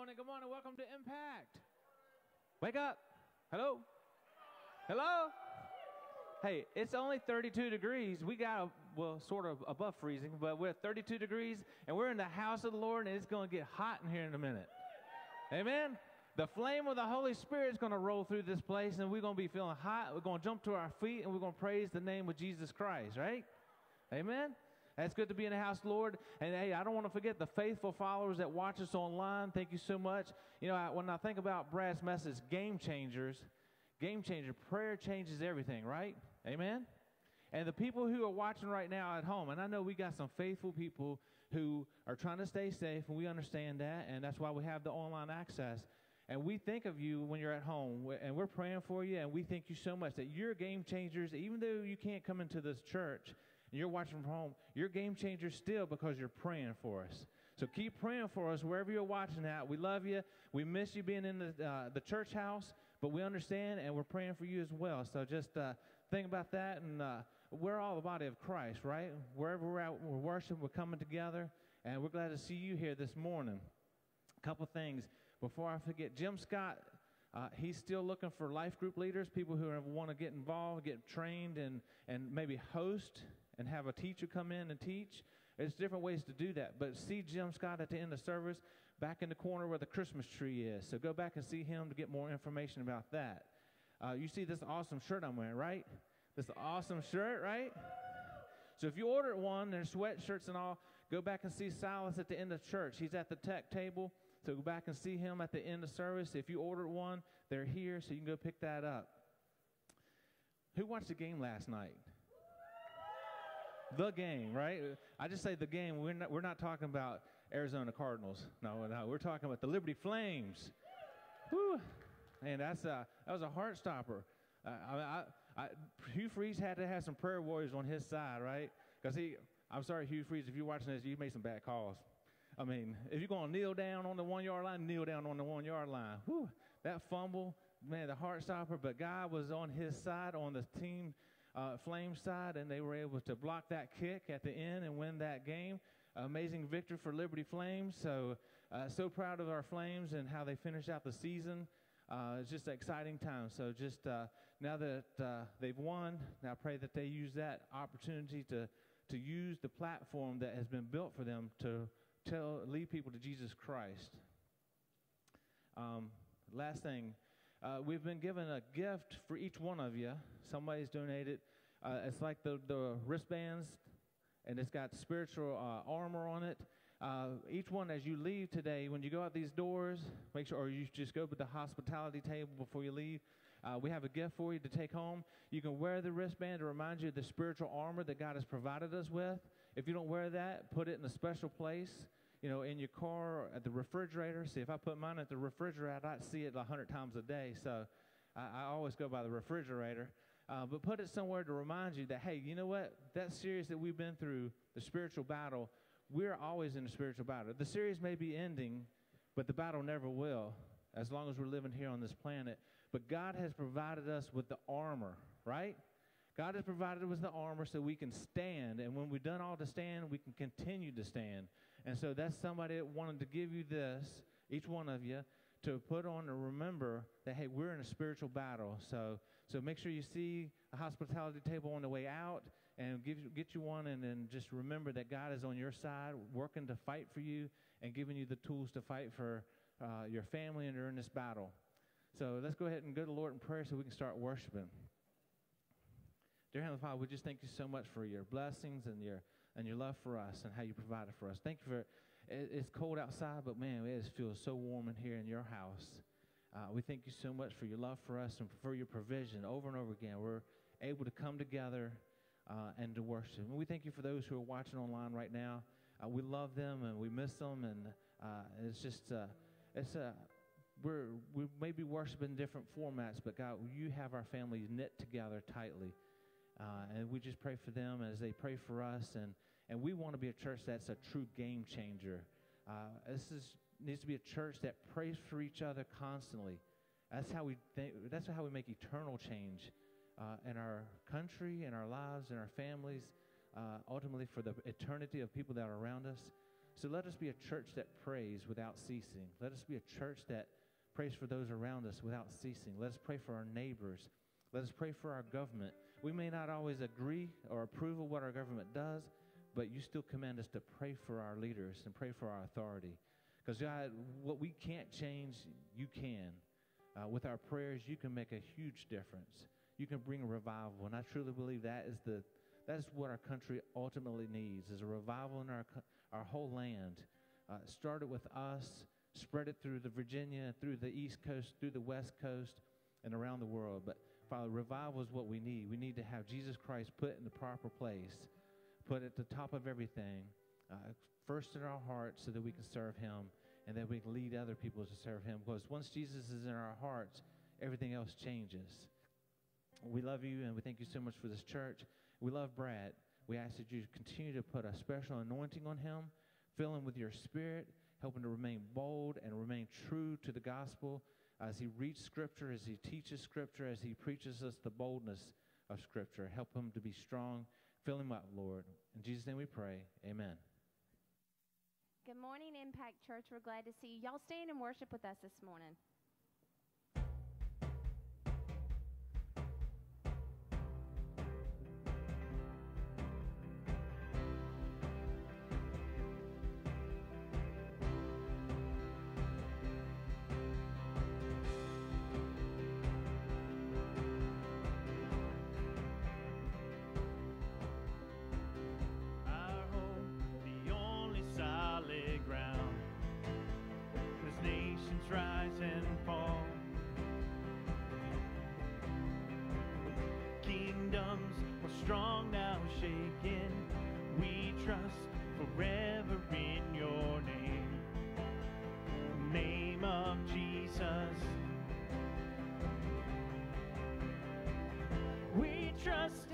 Morning, good morning. Welcome to Impact. Wake up. Hello. Hello. Hey, it's only 32 degrees. We got, a, well, sort of above freezing, but we're at 32 degrees, and we're in the house of the Lord, and it's going to get hot in here in a minute. Amen. The flame of the Holy Spirit is going to roll through this place, and we're going to be feeling hot. We're going to jump to our feet, and we're going to praise the name of Jesus Christ, right? Amen. It's good to be in the house, Lord. And hey, I don't want to forget the faithful followers that watch us online. Thank you so much. You know, I, when I think about Brad's message, game changers, game changer, prayer changes everything, right? Amen. And the people who are watching right now at home, and I know we got some faithful people who are trying to stay safe, and we understand that, and that's why we have the online access. And we think of you when you're at home, and we're praying for you, and we thank you so much that you're game changers, even though you can't come into this church and you're watching from home, you're game changers still because you're praying for us. So keep praying for us wherever you're watching at. We love you. We miss you being in the, uh, the church house, but we understand and we're praying for you as well. So just uh, think about that. And uh, we're all the body of Christ, right? Wherever we're at, we're worshiping, we're coming together, and we're glad to see you here this morning. A couple things before I forget. Jim Scott, uh, he's still looking for life group leaders, people who want to get involved, get trained, and, and maybe host and have a teacher come in and teach. There's different ways to do that. But see Jim Scott at the end of service back in the corner where the Christmas tree is. So go back and see him to get more information about that. Uh, you see this awesome shirt I'm wearing, right? This awesome shirt, right? So if you ordered one, there's sweatshirts and all, go back and see Silas at the end of church. He's at the tech table. So go back and see him at the end of service. If you ordered one, they're here, so you can go pick that up. Who watched the game last night? The game, right? I just say the game. We're not, we're not talking about Arizona Cardinals. No, no, we're talking about the Liberty Flames. Whew. And that's a, that was a heart stopper. Uh, I, I, I, Hugh Freeze had to have some prayer warriors on his side, right? Because he, I'm sorry, Hugh Freeze, if you're watching this, you made some bad calls. I mean, if you're going to kneel down on the one yard line, kneel down on the one yard line. Whew, that fumble, man, the heart stopper. But God was on his side, on the team uh, Flame side, and they were able to block that kick at the end and win that game. Amazing victory for Liberty Flames. So, uh, so proud of our Flames and how they finished out the season. Uh, it's just an exciting time. So, just uh, now that uh, they've won, now pray that they use that opportunity to to use the platform that has been built for them to tell lead people to Jesus Christ. Um, last thing, uh, we've been given a gift for each one of you. Somebody's donated. Uh, it's like the, the wristbands, and it's got spiritual uh, armor on it. Uh, each one, as you leave today, when you go out these doors, make sure, or you just go to the hospitality table before you leave. Uh, we have a gift for you to take home. You can wear the wristband to remind you of the spiritual armor that God has provided us with. If you don't wear that, put it in a special place you know, in your car at the refrigerator. See, if I put mine at the refrigerator, I'd see it a hundred times a day. So I, I, always go by the refrigerator. Uh, but put it somewhere to remind you that, hey, you know what? That series that we've been through, the spiritual battle, we're always in the spiritual battle. The series may be ending, but the battle never will, as long as we're living here on this planet. But God has provided us with the armor, right? God has provided us with the armor so we can stand. And when we've done all to stand, we can continue to stand. And so that's somebody that wanted to give you this, each one of you, to put on to remember that hey, we're in a spiritual battle. So so make sure you see a hospitality table on the way out and give get you one, and then just remember that God is on your side, working to fight for you and giving you the tools to fight for uh, your family and during this battle. So let's go ahead and go to the Lord in prayer so we can start worshiping. Dear Heavenly Father, we just thank you so much for your blessings and your and your love for us and how you provided for us. Thank you for it, it's cold outside, but man, it feels so warm in here in your house. Uh, we thank you so much for your love for us and for your provision over and over again. We're able to come together uh, and to worship. And we thank you for those who are watching online right now. Uh, we love them and we miss them, and uh, it's just uh, it's a uh, we're we may be worshiping different formats, but God, you have our families knit together tightly. And we just pray for them as they pray for us. And, and we want to be a church that's a true game changer. Uh, this is, needs to be a church that prays for each other constantly. That's how we, think, that's how we make eternal change uh, in our country, in our lives, in our families, uh, ultimately for the eternity of people that are around us. So let us be a church that prays without ceasing. Let us be a church that prays for those around us without ceasing. Let us pray for our neighbors. Let us pray for our government. We may not always agree or approve of what our government does, but you still command us to pray for our leaders and pray for our authority. Because God, what we can't change, you can. Uh, with our prayers, you can make a huge difference. You can bring a revival, and I truly believe that is the that is what our country ultimately needs: is a revival in our our whole land. Uh, started with us, spread it through the Virginia, through the East Coast, through the West Coast, and around the world. But Father, revival is what we need. We need to have Jesus Christ put in the proper place, put at the top of everything, uh, first in our hearts, so that we can serve Him and that we can lead other people to serve Him. Because once Jesus is in our hearts, everything else changes. We love you and we thank you so much for this church. We love Brad. We ask that you continue to put a special anointing on him, fill him with your spirit, help him to remain bold and remain true to the gospel as he reads Scripture, as he teaches Scripture, as he preaches us the boldness of Scripture. Help him to be strong. Fill him up, Lord. In Jesus' name we pray. Amen. Good morning, Impact Church. We're glad to see you. Y'all stand and worship with us this morning.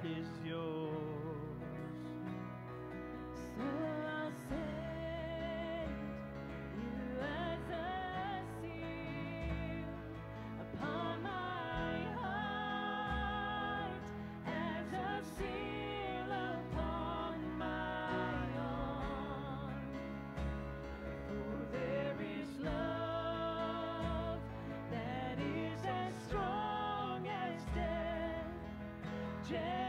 heart is yours. So I'll send you as a seal upon my heart, as a seal upon my arm. For there is love. Yeah.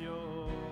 your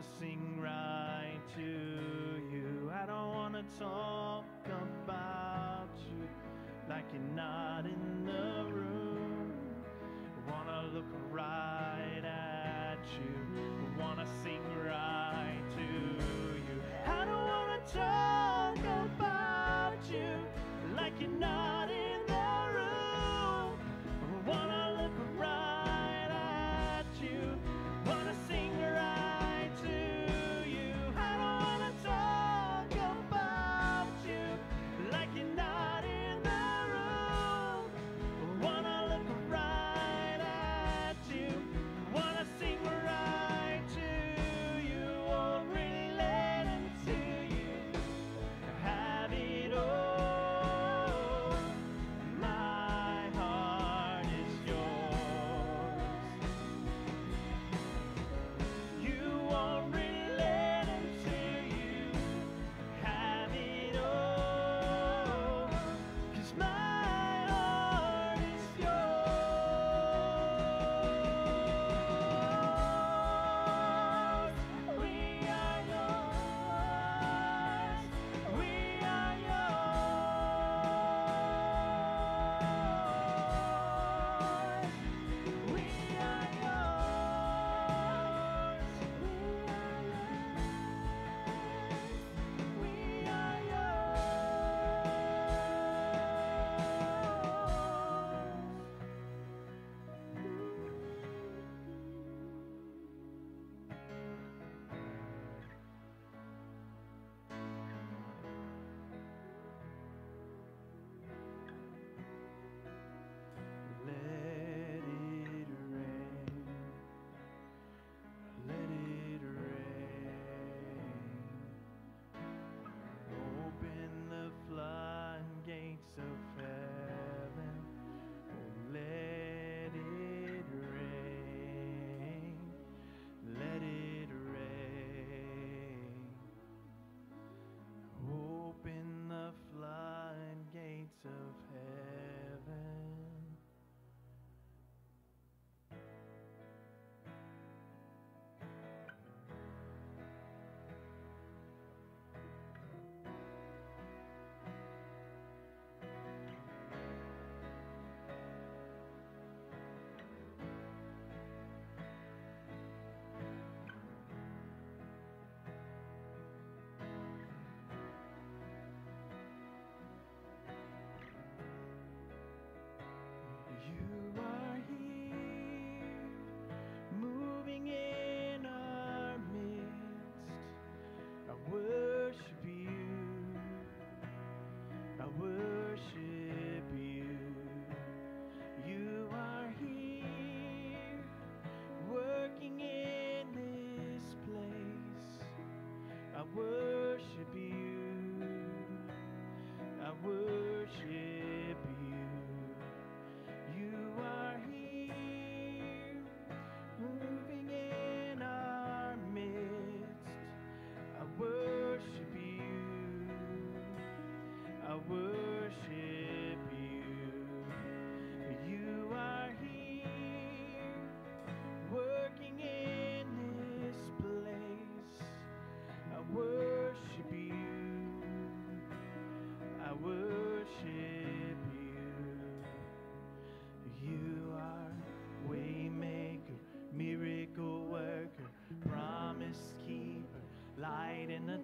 to sing right to you. I don't wanna talk about you like you're not in the room. I wanna look around.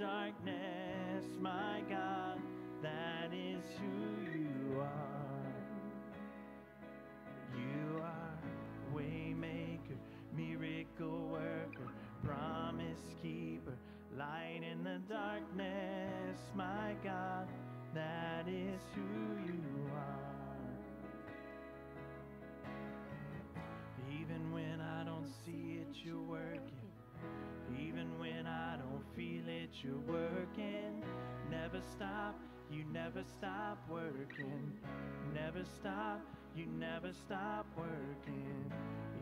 darkness, my God. you're working. Never stop, you never stop working. Never stop, you never stop working.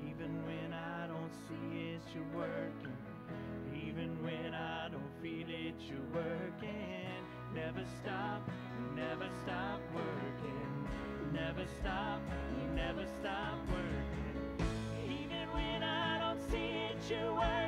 Even when I don't see it, you're working. Even when I don't feel it, you're working. Never stop, never stop working. Never stop, never stop working. Even when I don't see it, you're working.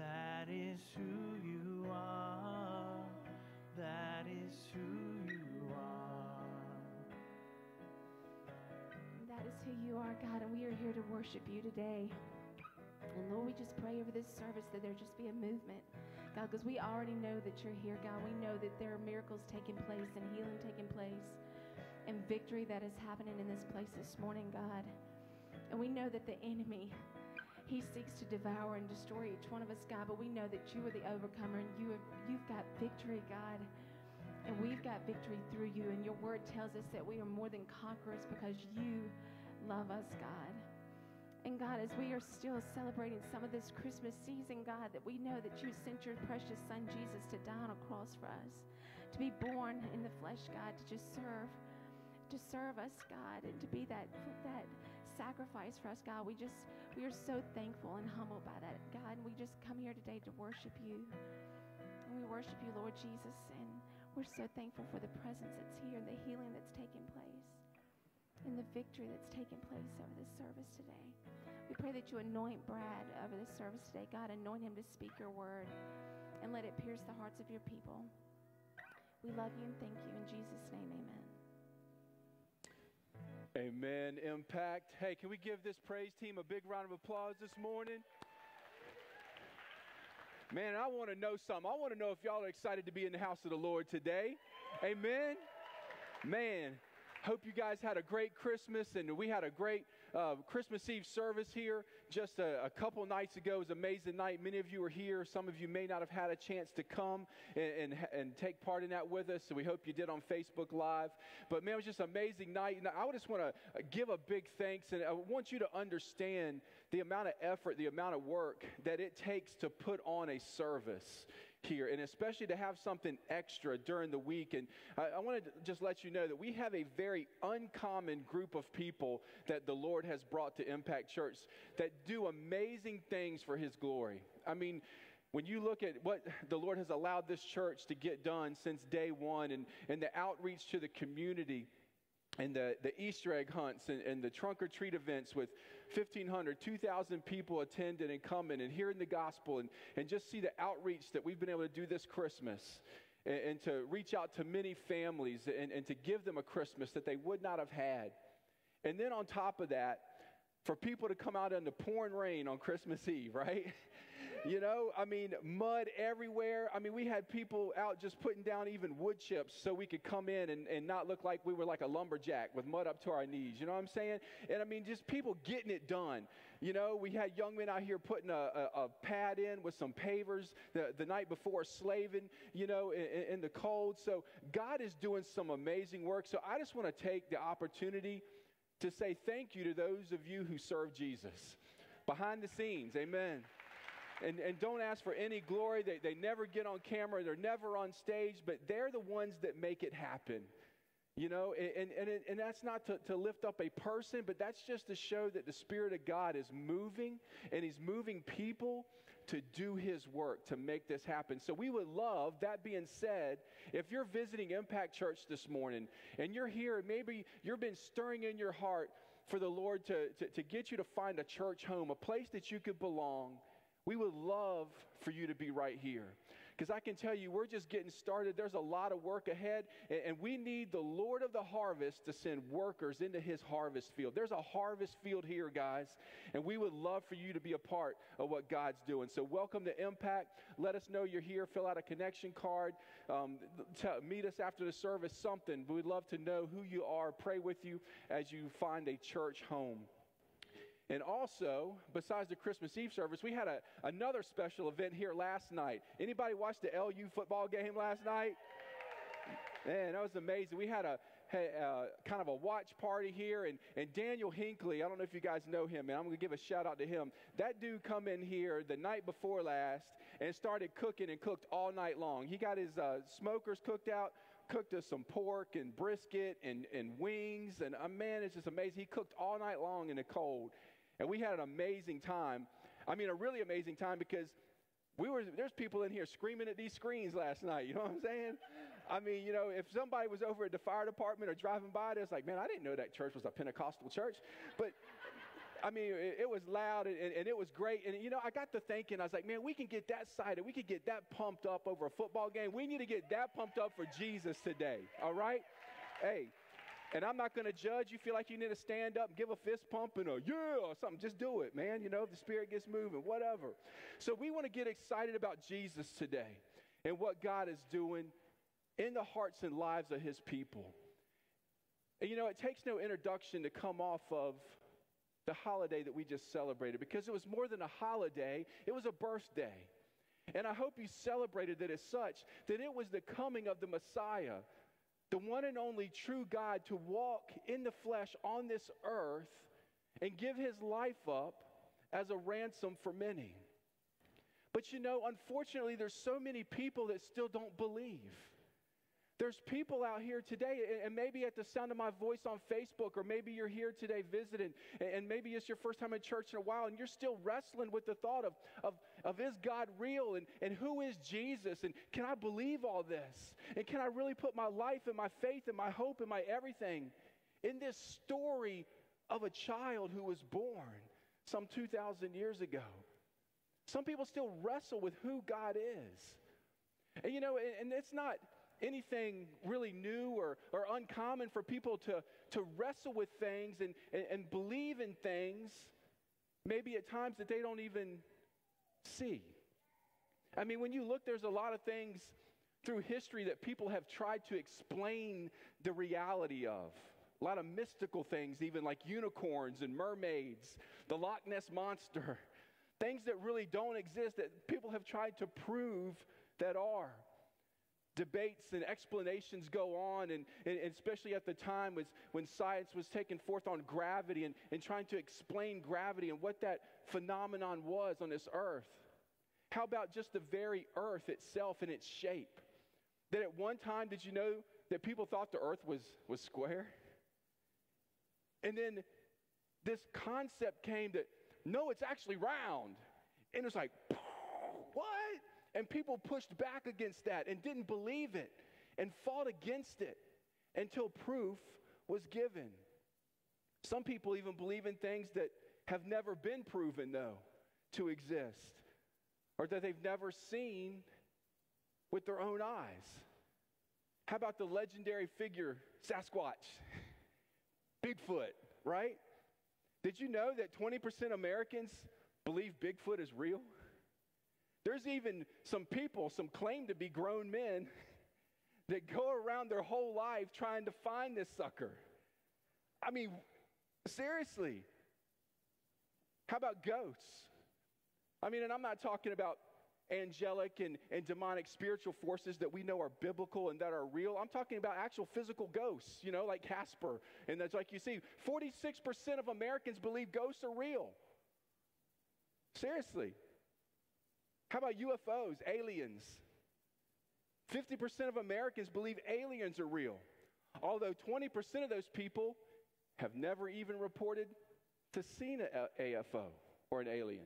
That is who you are. That is who you are. That is who you are, God, and we are here to worship you today. And Lord, we just pray over this service that there just be a movement, God, because we already know that you're here, God. We know that there are miracles taking place and healing taking place and victory that is happening in this place this morning, God. And we know that the enemy, he seeks to devour and destroy each one of us, God, but we know that you are the overcomer and you have, you've got victory, God. And we've got victory through you. And your word tells us that we are more than conquerors because you love us, God. And God, as we are still celebrating some of this Christmas season, God, that we know that you sent your precious Son Jesus to die on a cross for us, to be born in the flesh, God, to just serve, to serve us, God, and to be that that sacrifice for us, God. We just we are so thankful and humbled by that, God. And we just come here today to worship you. And we worship you, Lord Jesus, and we're so thankful for the presence that's here and the healing that's taking place and the victory that's taking place over this service today. We pray that you anoint Brad over this service today. God, anoint him to speak your word and let it pierce the hearts of your people. We love you and thank you. In Jesus' name, amen. Amen. Impact. Hey, can we give this praise team a big round of applause this morning? Man, I want to know something. I want to know if y'all are excited to be in the house of the Lord today. Amen. Man, hope you guys had a great Christmas and we had a great uh, Christmas Eve service here just a, a, couple nights ago. Was amazing night. Many of you were here. Some of you may not have had a chance to come and, and, and take part in that with us. So we hope you did on Facebook Live. But man, it was just an amazing night. And I would just want to uh, give a big thanks. And I want you to understand the amount of effort, the amount of work that it takes to put on a service here, and especially to have something extra during the week. And I, I want to just let you know that we have a very uncommon group of people that the Lord has brought to Impact Church that do amazing things for His glory. I mean, when you look at what the Lord has allowed this church to get done since day one and, and the outreach to the community and the, the Easter egg hunts and, and the trunk or treat events with 1,500, 2,000 people attending and coming and hearing the gospel and, and just see the outreach that we've been able to do this Christmas and, and to reach out to many families and, and to give them a Christmas that they would not have had. And then on top of that, for people to come out in the pouring rain on Christmas Eve, right? you know, I mean, mud everywhere. I mean, we had people out just putting down even wood chips so we could come in and, and not look like we were like a lumberjack with mud up to our knees. You know what I'm saying? And I mean, just people getting it done. You know, we had young men out here putting a, a, a pad in with some pavers the, the night before, slaving, you know, in, in the cold. So God is doing some amazing work. So I just want to take the opportunity to say thank you to those of you who serve Jesus behind the scenes. Amen and, and don't ask for any glory. They, they never get on camera, they're never on stage, but they're the ones that make it happen. You know, and, and, and that's not to, to lift up a person, but that's just to show that the Spirit of God is moving and He's moving people to do His work to make this happen. So we would love, that being said, if you're visiting Impact Church this morning and you're here, maybe you've been stirring in your heart for the Lord to, to, to get you to find a church home, a place that you could belong we would love for you to be right here. Because I can tell you, we're just getting started. There's a lot of work ahead, and, we need the Lord of the harvest to send workers into his harvest field. There's a harvest field here, guys, and we would love for you to be a part of what God's doing. So, welcome to Impact. Let us know you're here. Fill out a connection card. Um, meet us after the service, something. We'd love to know who you are, pray with you as you find a church home. And also, besides the Christmas Eve service, we had a, another special event here last night. Anybody watch the LU football game last night? Man, that was amazing. We had a uh, kind of a watch party here, and, and Daniel Hinckley, I don't know if you guys know him, and I'm going to give a shout out to him. That dude come in here the night before last and started cooking and cooked all night long. He got his uh, smokers cooked out, cooked us some pork and brisket and, and wings, and uh, man, it's just amazing. He cooked all night long in the cold, and we had an amazing time. I mean, a really amazing time because we were there's people in here screaming at these screens last night. You know what I'm saying? I mean, you know, if somebody was over at the fire department or driving by, it's like, man, I didn't know that church was a Pentecostal church. But I mean, it, it was loud and, and, it was great. And, you know, I got to thinking, I was like, man, we can get that cited. We can get that pumped up over a football game. We need to get that pumped up for Jesus today. All right? Hey, and I'm not going to judge. You feel like you need to stand up and give a fist pump and a yeah or something. Just do it, man. You know, if the Spirit gets moving, whatever. So we want to get excited about Jesus today and what God is doing in the hearts and lives of his people. And you know, it takes no introduction to come off of the holiday that we just celebrated because it was more than a holiday, it was a birthday. And I hope you celebrated it as such that it was the coming of the Messiah, the one and only true God to walk in the flesh on this earth and give his life up as a ransom for many. But you know, unfortunately, there's so many people that still don't believe. There's people out here today, and maybe at the sound of my voice on Facebook, or maybe you're here today visiting, and maybe it's your first time in church in a while, and you're still wrestling with the thought of, of, of is God real, and, and who is Jesus, and can I believe all this? And can I really put my life and my faith and my hope and my everything in this story of a child who was born some 2,000 years ago? Some people still wrestle with who God is. And you know, and, and it's not anything really new or, or uncommon for people to, to wrestle with things and, and, and believe in things, maybe at times that they don't even see. I mean, when you look, there's a lot of things through history that people have tried to explain the reality of. A lot of mystical things, even like unicorns and mermaids, the Loch Ness monster, things that really don't exist that people have tried to prove that are debates and explanations go on, and, and, especially at the time was when science was taken forth on gravity and, and trying to explain gravity and what that phenomenon was on this earth. How about just the very earth itself and its shape? That at one time, did you know that people thought the earth was, was square? And then this concept came that no, it's actually round. And it's like, what? And people pushed back against that and didn't believe it and fought against it until proof was given. Some people even believe in things that have never been proven, though, to exist or that they've never seen with their own eyes. How about the legendary figure Sasquatch? Bigfoot, right? Did you know that 20% of Americans believe Bigfoot is real? There's even some people, some claim to be grown men, that go around their whole life trying to find this sucker. I mean, seriously. How about ghosts? I mean, and I'm not talking about angelic and, and demonic spiritual forces that we know are biblical and that are real. I'm talking about actual physical ghosts, you know, like Casper. And that's like you see, 46% of Americans believe ghosts are real. Seriously. How about UFOs, aliens? 50% of Americans believe aliens are real, although 20% of those people have never even reported to seen an UFO or an alien.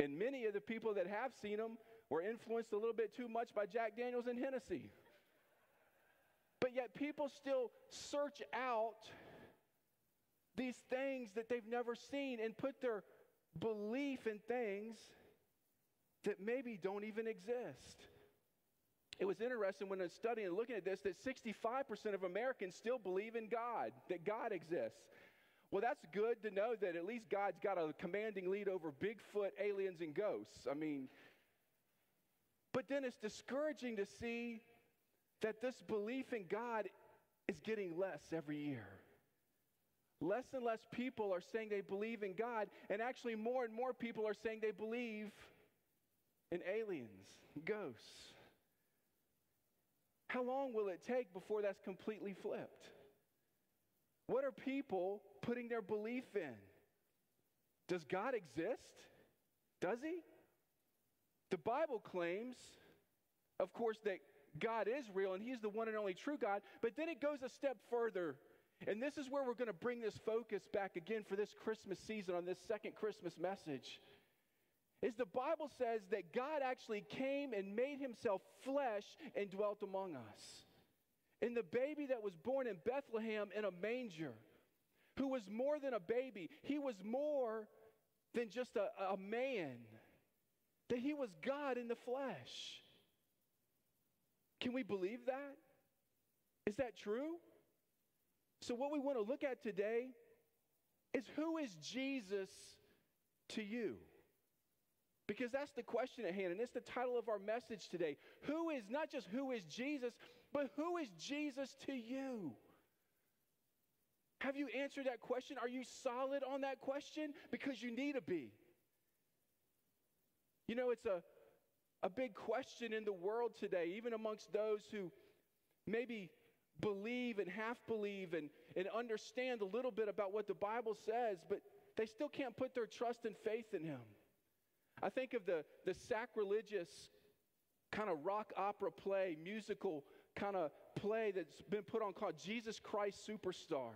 And many of the people that have seen them were influenced a little bit too much by Jack Daniels and Hennessy. But yet people still search out these things that they've never seen and put their belief in things that maybe don't even exist. It was interesting when I was studying and looking at this that 65% of Americans still believe in God, that God exists. Well, that's good to know that at least God's got a commanding lead over Bigfoot, aliens, and ghosts. I mean, but then it's discouraging to see that this belief in God is getting less every year. Less and less people are saying they believe in God, and actually, more and more people are saying they believe and aliens, ghosts. How long will it take before that's completely flipped? What are people putting their belief in? Does God exist? Does he? The Bible claims, of course, that God is real and he's the one and only true God, but then it goes a step further. And this is where we're going to bring this focus back again for this Christmas season on this second Christmas message. Is the Bible says that God actually came and made himself flesh and dwelt among us. And the baby that was born in Bethlehem in a manger, who was more than a baby, he was more than just a, a man, that he was God in the flesh. Can we believe that? Is that true? So, what we want to look at today is who is Jesus to you? Because that's the question at hand, and it's the title of our message today. Who is, not just who is Jesus, but who is Jesus to you? Have you answered that question? Are you solid on that question? Because you need to be. You know, it's a, a big question in the world today, even amongst those who maybe believe and half believe and, and understand a little bit about what the Bible says, but they still can't put their trust and faith in Him. I think of the, the sacrilegious kind of rock opera play, musical kind of play that's been put on called Jesus Christ Superstar.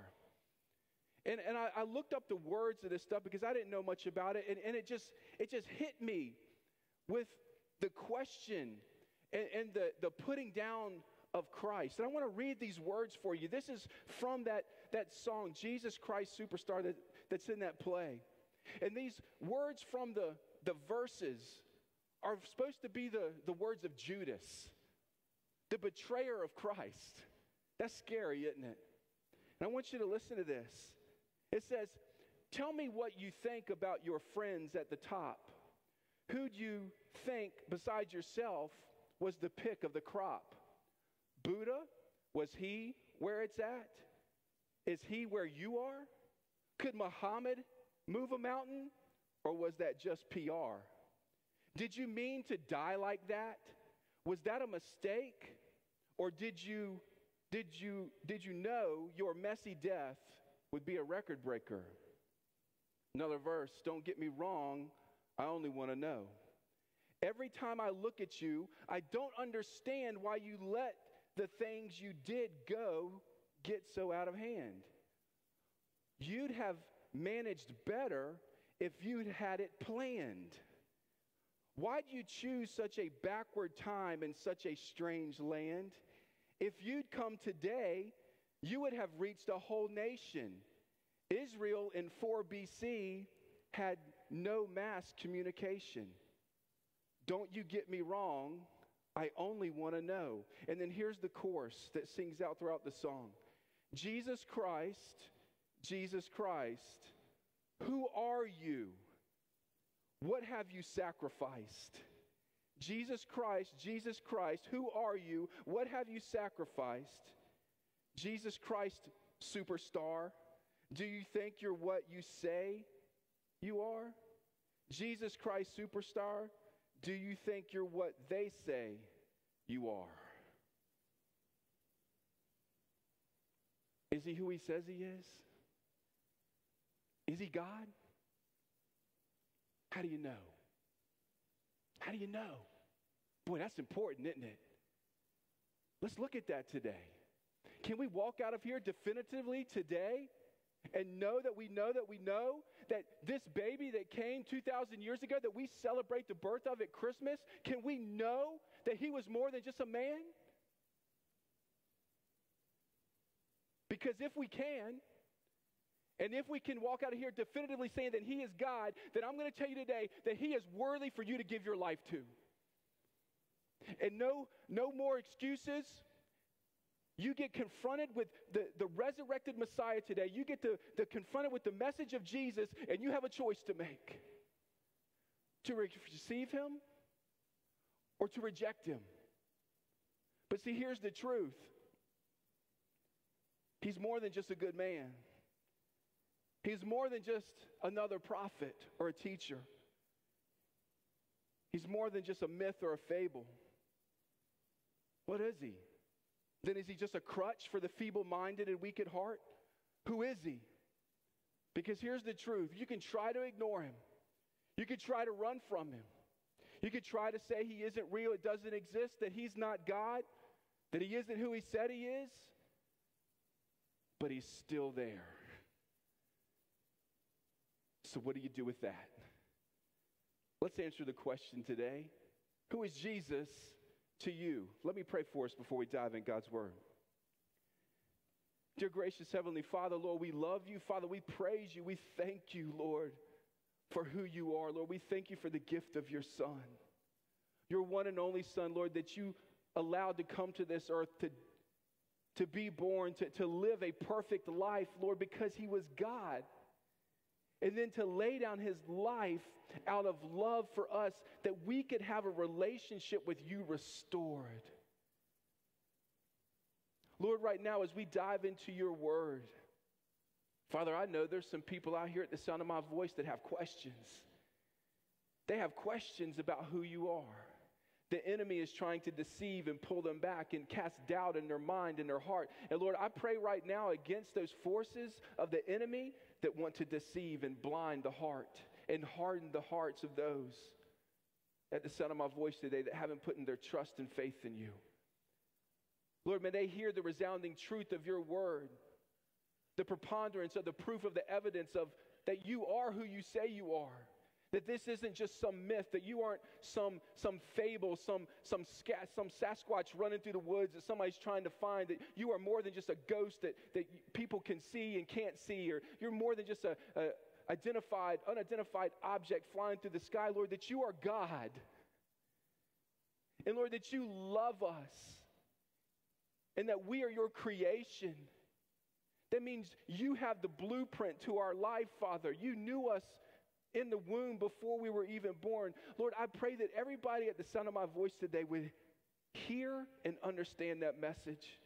And, and I, I, looked up the words of this stuff because I didn't know much about it, and, and it, just, it just hit me with the question and, and the, the putting down of Christ. And I want to read these words for you. This is from that, that song, Jesus Christ Superstar, that, that's in that play. And these words from the, the verses are supposed to be the, the words of Judas, the betrayer of Christ. That's scary, isn't it? And I want you to listen to this. It says, Tell me what you think about your friends at the top. Who do you think, besides yourself, was the pick of the crop? Buddha? Was he where it's at? Is he where you are? Could Muhammad move a mountain? Or was that just PR? Did you mean to die like that? Was that a mistake? Or did you, did you, did you know your messy death would be a record breaker? Another verse, don't get me wrong, I only want to know. Every time I look at you, I don't understand why you let the things you did go get so out of hand. You'd have managed better if you'd had it planned. Why'd you choose such a backward time in such a strange land? If you'd come today, you would have reached a whole nation. Israel in 4 BC had no mass communication. Don't you get me wrong, I only want to know. And then here's the chorus that sings out throughout the song Jesus Christ, Jesus Christ, who are you? What have you sacrificed? Jesus Christ, Jesus Christ, who are you? What have you sacrificed? Jesus Christ, superstar, do you think you're what you say you are? Jesus Christ, superstar, do you think you're what they say you are? Is he who he says he is? Is he God? How do you know? How do you know? Boy, that's important, isn't it? Let's look at that today. Can we walk out of here definitively today and know that we know that we know that this baby that came 2,000 years ago, that we celebrate the birth of at Christmas, can we know that he was more than just a man? Because if we can, and if we can walk out of here definitively saying that He is God, then I'm going to tell you today that He is worthy for you to give your life to. And no, no more excuses. You get confronted with the, the resurrected Messiah today. You get to, to confronted with the message of Jesus, and you have a choice to make to receive Him or to reject Him. But see, here's the truth He's more than just a good man. He's more than just another prophet or a teacher. He's more than just a myth or a fable. What is he? Then is he just a crutch for the feeble minded and weak at heart? Who is he? Because here's the truth you can try to ignore him, you can try to run from him, you can try to say he isn't real, it doesn't exist, that he's not God, that he isn't who he said he is, but he's still there. So, what do you do with that? Let's answer the question today Who is Jesus to you? Let me pray for us before we dive in God's Word. Dear gracious Heavenly Father, Lord, we love you. Father, we praise you. We thank you, Lord, for who you are. Lord, we thank you for the gift of your Son, your one and only Son, Lord, that you allowed to come to this earth to, to be born, to, to live a perfect life, Lord, because he was God. And then to lay down his life out of love for us that we could have a relationship with you restored. Lord, right now, as we dive into your word, Father, I know there's some people out here at the sound of my voice that have questions. They have questions about who you are. The enemy is trying to deceive and pull them back and cast doubt in their mind and their heart. And Lord, I pray right now against those forces of the enemy that want to deceive and blind the heart and harden the hearts of those at the sound of my voice today that haven't put in their trust and faith in you. Lord, may they hear the resounding truth of your word, the preponderance of the proof of the evidence of that you are who you say you are. That this isn't just some myth, that you aren't some, some fable, some, some, scat, some Sasquatch running through the woods that somebody's trying to find, that you are more than just a ghost that, that people can see and can't see, or you're more than just a, a identified, unidentified object flying through the sky, Lord, that you are God. And Lord, that you love us and that we are your creation. That means you have the blueprint to our life, Father. You knew us in the womb before we were even born. Lord, I pray that everybody at the sound of my voice today would hear and understand that message.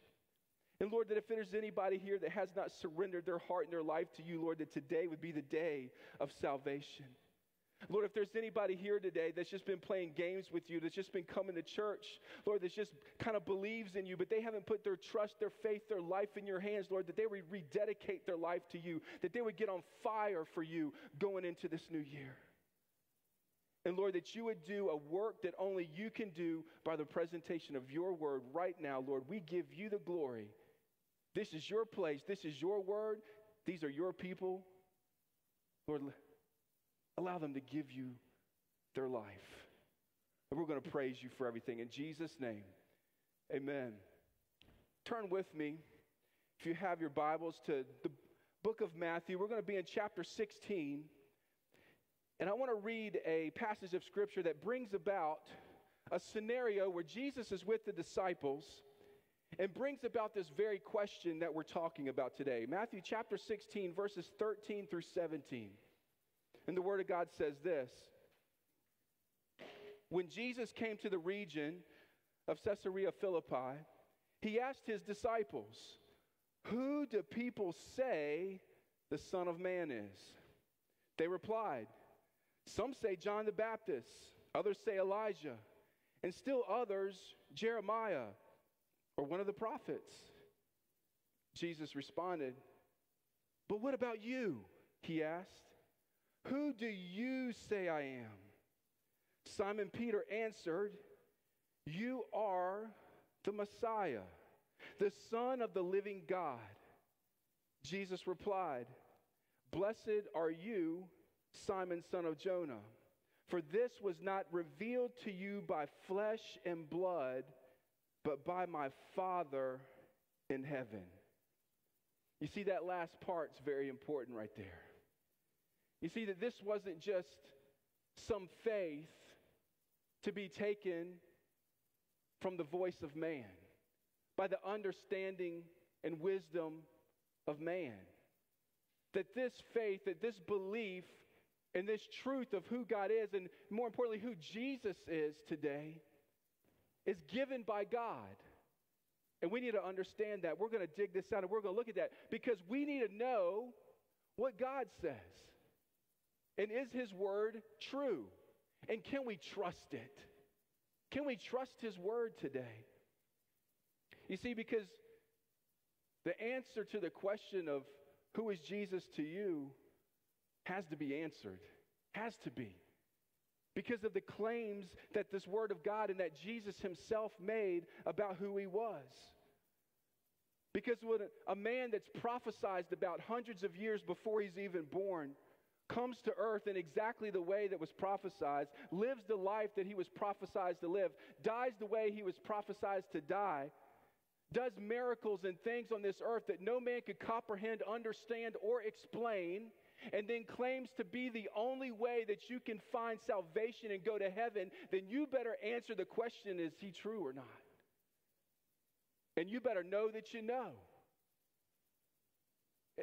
And Lord, that if there's anybody here that has not surrendered their heart and their life to you, Lord, that today would be the day of salvation. Lord, if there's anybody here today that's just been playing games with you, that's just been coming to church, Lord, that's just kind of believes in you, but they haven't put their trust, their faith, their life in your hands, Lord, that they would rededicate their life to you, that they would get on fire for you going into this new year. And Lord, that you would do a work that only you can do by the presentation of your word right now, Lord. We give you the glory. This is your place, this is your word, these are your people. Lord, Allow them to give you their life. And we're going to praise you for everything. In Jesus' name, amen. Turn with me, if you have your Bibles, to the book of Matthew. We're going to be in chapter 16. And I want to read a passage of scripture that brings about a scenario where Jesus is with the disciples and brings about this very question that we're talking about today. Matthew chapter 16, verses 13 through 17. And the Word of God says this When Jesus came to the region of Caesarea Philippi, he asked his disciples, Who do people say the Son of Man is? They replied, Some say John the Baptist, others say Elijah, and still others, Jeremiah or one of the prophets. Jesus responded, But what about you? He asked. Who do you say I am? Simon Peter answered, You are the Messiah, the Son of the living God. Jesus replied, Blessed are you, Simon, son of Jonah, for this was not revealed to you by flesh and blood, but by my Father in heaven. You see, that last part's very important right there. You see, that this wasn't just some faith to be taken from the voice of man, by the understanding and wisdom of man. That this faith, that this belief, and this truth of who God is, and more importantly, who Jesus is today, is given by God. And we need to understand that. We're going to dig this out and we're going to look at that because we need to know what God says. And is His word true? And can we trust it? Can we trust His word today? You see, because the answer to the question of who is Jesus to you has to be answered. Has to be. Because of the claims that this Word of God and that Jesus Himself made about who He was. Because when a man that's prophesied about hundreds of years before he's even born comes to earth in exactly the way that was prophesied, lives the life that he was prophesied to live, dies the way he was prophesied to die, does miracles and things on this earth that no man could comprehend, understand, or explain, and then claims to be the only way that you can find salvation and go to heaven, then you better answer the question is he true or not? And you better know that you know.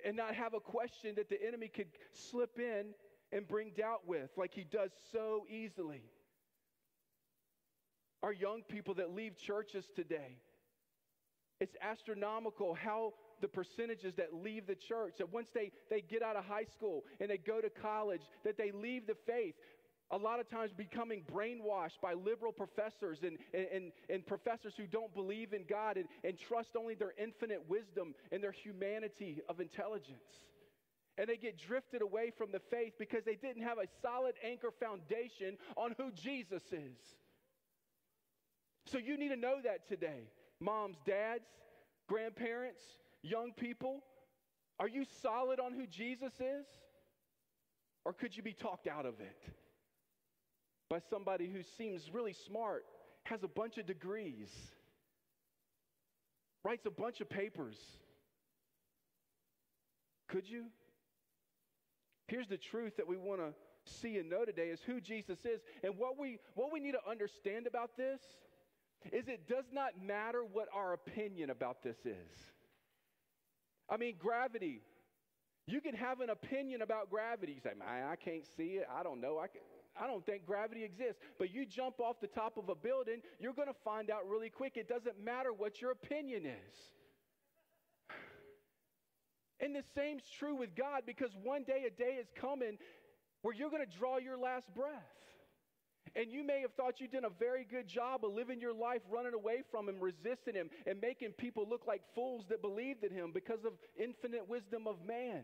And not have a question that the enemy could slip in and bring doubt with, like he does so easily. Our young people that leave churches today, it's astronomical how the percentages that leave the church, that once they, they get out of high school and they go to college, that they leave the faith. A lot of times becoming brainwashed by liberal professors and, and, and professors who don't believe in God and, and trust only their infinite wisdom and their humanity of intelligence. And they get drifted away from the faith because they didn't have a solid anchor foundation on who Jesus is. So you need to know that today. Moms, dads, grandparents, young people, are you solid on who Jesus is? Or could you be talked out of it by somebody who seems really smart, has a bunch of degrees, writes a bunch of papers? Could you? Here's the truth that we want to see and know today is who Jesus is. And what we what we need to understand about this is it does not matter what our opinion about this is. I mean, gravity. You can have an opinion about gravity. You say, man, I can't see it. I don't know. I, can, I don't think gravity exists. But you jump off the top of a building, you're going to find out really quick. It doesn't matter what your opinion is. And the same's true with God because one day a day is coming where you're going to draw your last breath. And you may have thought you did a very good job of living your life running away from him, resisting him, and making people look like fools that believed in him because of infinite wisdom of man.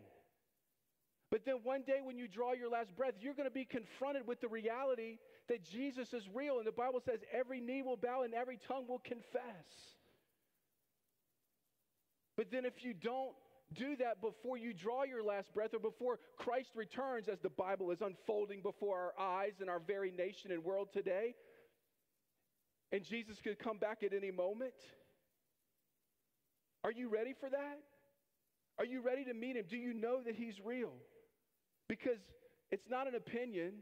But then one day when you draw your last breath, you're going to be confronted with the reality that Jesus is real. And the Bible says every knee will bow and every tongue will confess. But then if you don't do that before you draw your last breath or before Christ returns, as the Bible is unfolding before our eyes in our very nation and world today. And Jesus could come back at any moment. Are you ready for that? Are you ready to meet him? Do you know that he's real? Because it's not an opinion,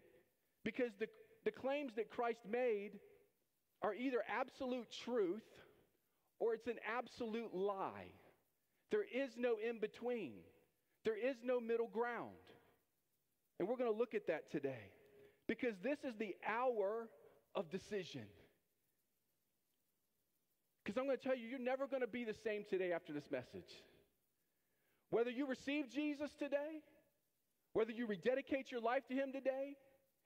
because the, the claims that Christ made are either absolute truth or it's an absolute lie. There is no in between, there is no middle ground. And we're going to look at that today because this is the hour of decision. Because I'm going to tell you, you're never going to be the same today after this message. Whether you receive Jesus today, whether you rededicate your life to Him today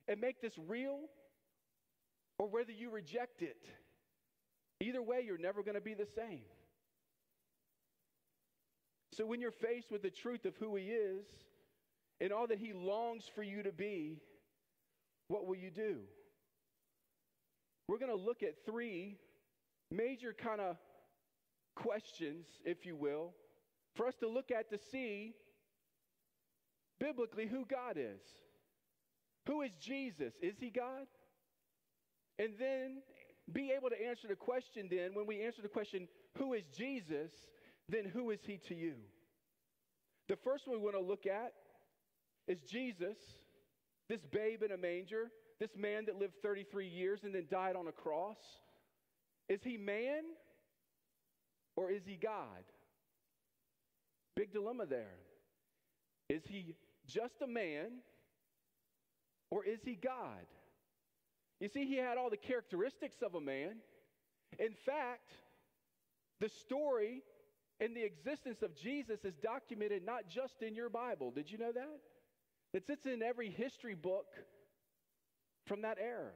and make this real, or whether you reject it, either way, you're never going to be the same. So when you're faced with the truth of who He is and all that He longs for you to be, what will you do? We're going to look at three major kind of questions, if you will, for us to look at to see biblically who God is. Who is Jesus? Is he God? And then be able to answer the question, then, when we answer the question, who is Jesus? then who is he to you? The first one we want to look at is Jesus, this babe in a manger, this man that lived 33 years and then died on a cross. Is he man or is he God? Big dilemma there. Is he just a man or is he God? You see, he had all the characteristics of a man. In fact, the story and the existence of Jesus is documented not just in your Bible. Did you know that? It sits in every history book from that era.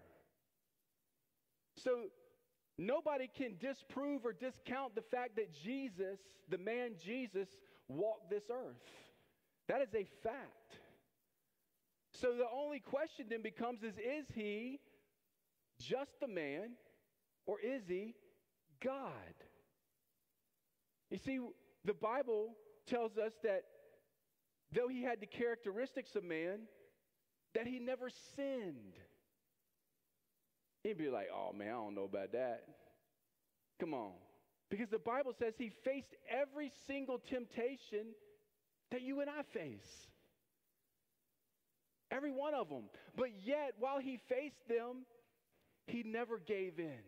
So Nobody can disprove or discount the fact that Jesus, the man Jesus, walked this earth. That is a fact. So the only question then becomes is is he just a man or is he God? You see, the Bible tells us that though he had the characteristics of man, that he never sinned. He'd be like, oh man, I don't know about that. Come on. Because the Bible says he faced every single temptation that you and I face. Every one of them. But yet, while he faced them, he never gave in.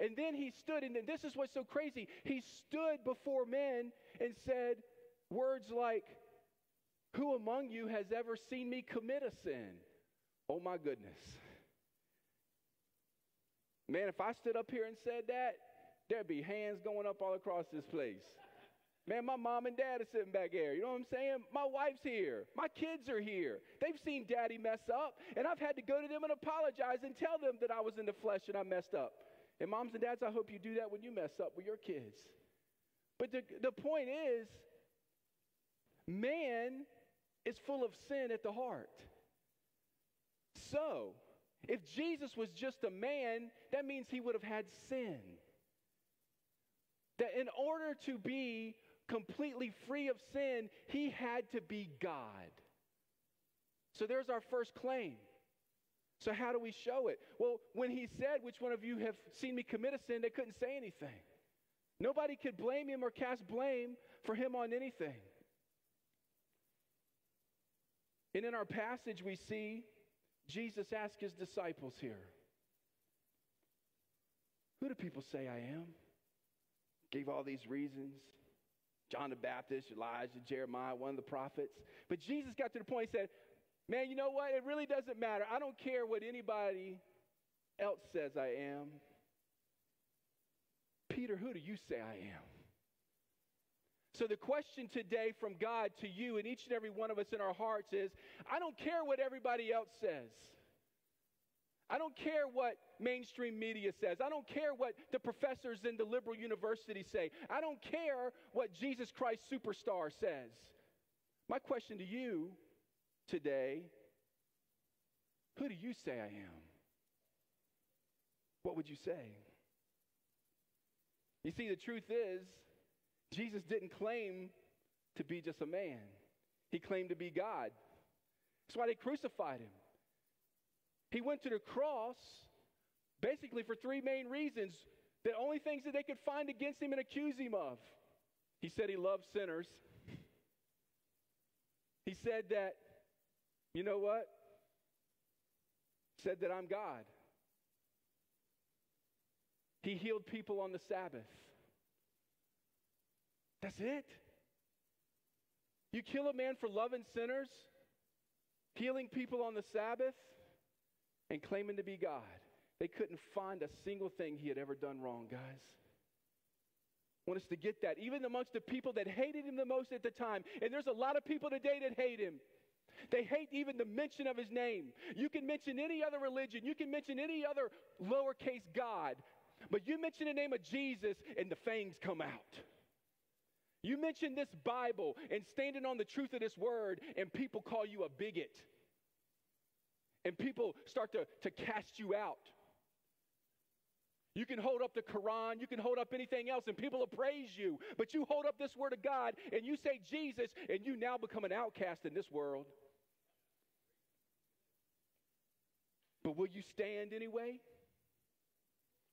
And then he stood, and this is what's so crazy. He stood before men and said words like, Who among you has ever seen me commit a sin? Oh my goodness. Man, if I stood up here and said that, there'd be hands going up all across this place. Man, my mom and dad are sitting back here. You know what I'm saying? My wife's here. My kids are here. They've seen daddy mess up, and I've had to go to them and apologize and tell them that I was in the flesh and I messed up. And moms and dads, I hope you do that when you mess up with your kids. But the, the point is, man is full of sin at the heart. So, if Jesus was just a man, that means he would have had sin. That in order to be completely free of sin, he had to be God. So there's our first claim. So, how do we show it? Well, when he said, Which one of you have seen me commit a sin, they couldn't say anything. Nobody could blame him or cast blame for him on anything. And in our passage, we see Jesus ask his disciples here Who do people say I am? Gave all these reasons. John the Baptist, Elijah, Jeremiah, one of the prophets. But Jesus got to the point, he said, Man, you know what? It really doesn't matter. I don't care what anybody else says I am. Peter, who do you say I am? So, the question today from God to you and each and every one of us in our hearts is I don't care what everybody else says. I don't care what mainstream media says. I don't care what the professors in the liberal university say. I don't care what Jesus Christ superstar says. My question to you today who do you say I am? What would you say? You see, the truth is, Jesus didn't claim to be just a man, he claimed to be God. That's why they crucified him. He went to the cross basically for three main reasons the only things that they could find against him and accuse him of. He said he loved sinners. He said that, you know what? Said that I'm God. He healed people on the Sabbath. That's it. You kill a man for loving sinners, healing people on the Sabbath, and claiming to be God. They couldn't find a single thing he had ever done wrong, guys. I want us to get that. Even amongst the people that hated him the most at the time, and there's a lot of people today that hate him. They hate even the mention of his name. You can mention any other religion, you can mention any other lowercase God, but you mention the name of Jesus and the fangs come out. You mention this Bible and standing on the truth of this word, and people call you a bigot. And people start to, to cast you out. You can hold up the Quran, you can hold up anything else, and people will praise you. But you hold up this word of God and you say Jesus, and you now become an outcast in this world. But will you stand anyway?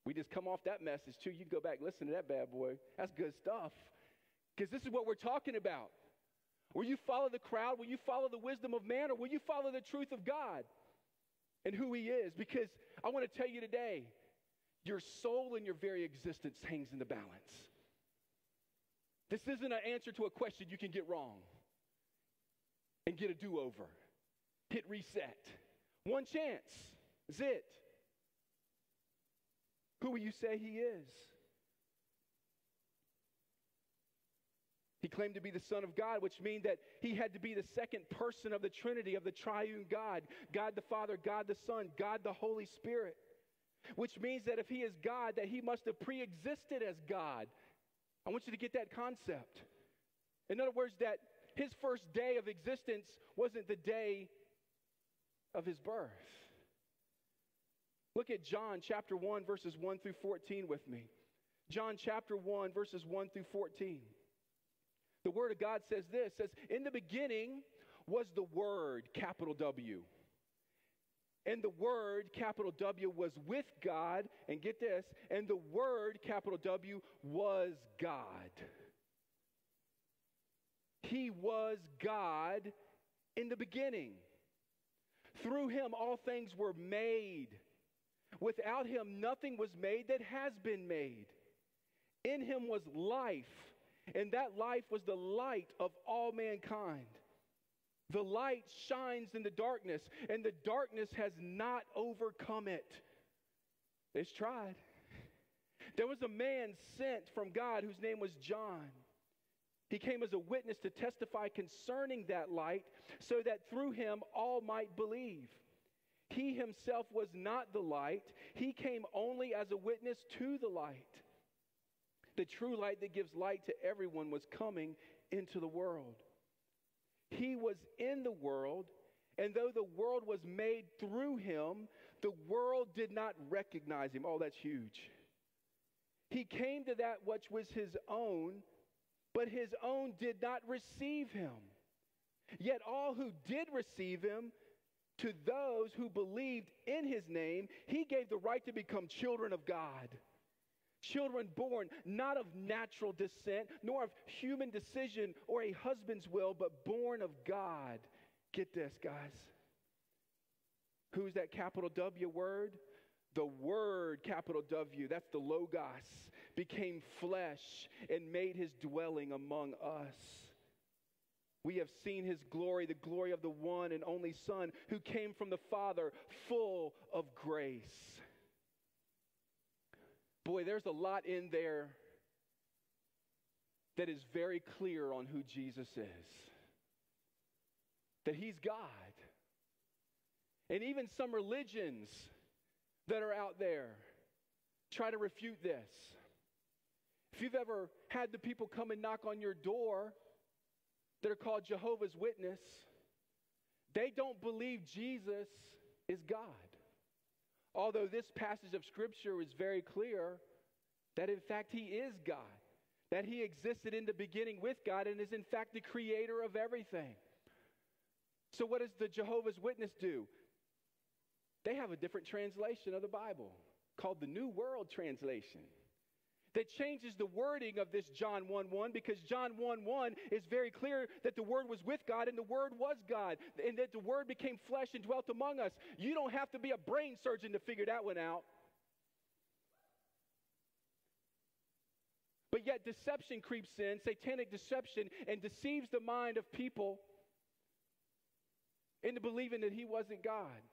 We just come off that message too. You can go back and listen to that bad boy. That's good stuff. Because this is what we're talking about. Will you follow the crowd? Will you follow the wisdom of man? Or will you follow the truth of God and who He is? Because I want to tell you today, your soul and your very existence hangs in the balance. This isn't an answer to a question you can get wrong and get a do over, hit reset. One chance is it. Who will you say He is? He claimed to be the Son of God, which means that he had to be the second person of the Trinity, of the triune God God the Father, God the Son, God the Holy Spirit. which means that if he is God, that he must have pre existed as God. I want you to get that concept. In other words, that his first day of existence wasn't the day of his birth. Look at John chapter 1, verses 1 through 14 with me. John chapter 1, verses 1 through 14. The Word of God says this says, In the beginning was the Word, capital W. And the Word, capital W, was with God. And get this, and the Word, capital W, was God. He was God in the beginning. Through him, all things were made. Without him, nothing was made that has been made. In him was life, and that life was the light of all mankind. The light shines in the darkness, and the darkness has not overcome it. It's tried. There was a man sent from God whose name was John. He came as a witness to testify concerning that light, so that through him all might believe. He himself was not the light, he came only as a witness to the light. The true light that gives light to everyone was coming into the world. He was in the world, and though the world was made through him, the world did not recognize him. Oh, that's huge. He came to that which was his own but his own did not receive him. Yet all who did receive him, to those who believed in his name, he gave the right to become children of God. Children born not of natural descent, nor of human decision or a husband's will, but born of God. Get this, guys. Who's that capital W word? The word, capital W, that's the Logos became flesh and made his dwelling among us. We have seen his glory, the glory of the one and only Son who came from the Father, full of grace. Boy, there's a lot in there that is very clear on who Jesus is that he's God. And even some religions that are out there try to refute this. If you've ever had the people come and knock on your door that are called Jehovah's Witness, they don't believe Jesus is God. Although this passage of Scripture is very clear that in fact He is God, that He existed in the beginning with God and is in fact the creator of everything. So, what does the Jehovah's Witness do? They have a different translation of the Bible called the New World Translation that changes the wording of this John 1 1 because John 1 1 is very clear that the Word was with God and the Word was God and that the Word became flesh and dwelt among us. You don't have to be a brain surgeon to figure that one out. But yet, deception creeps in, satanic deception, and deceives the mind of people into believing that He wasn't God.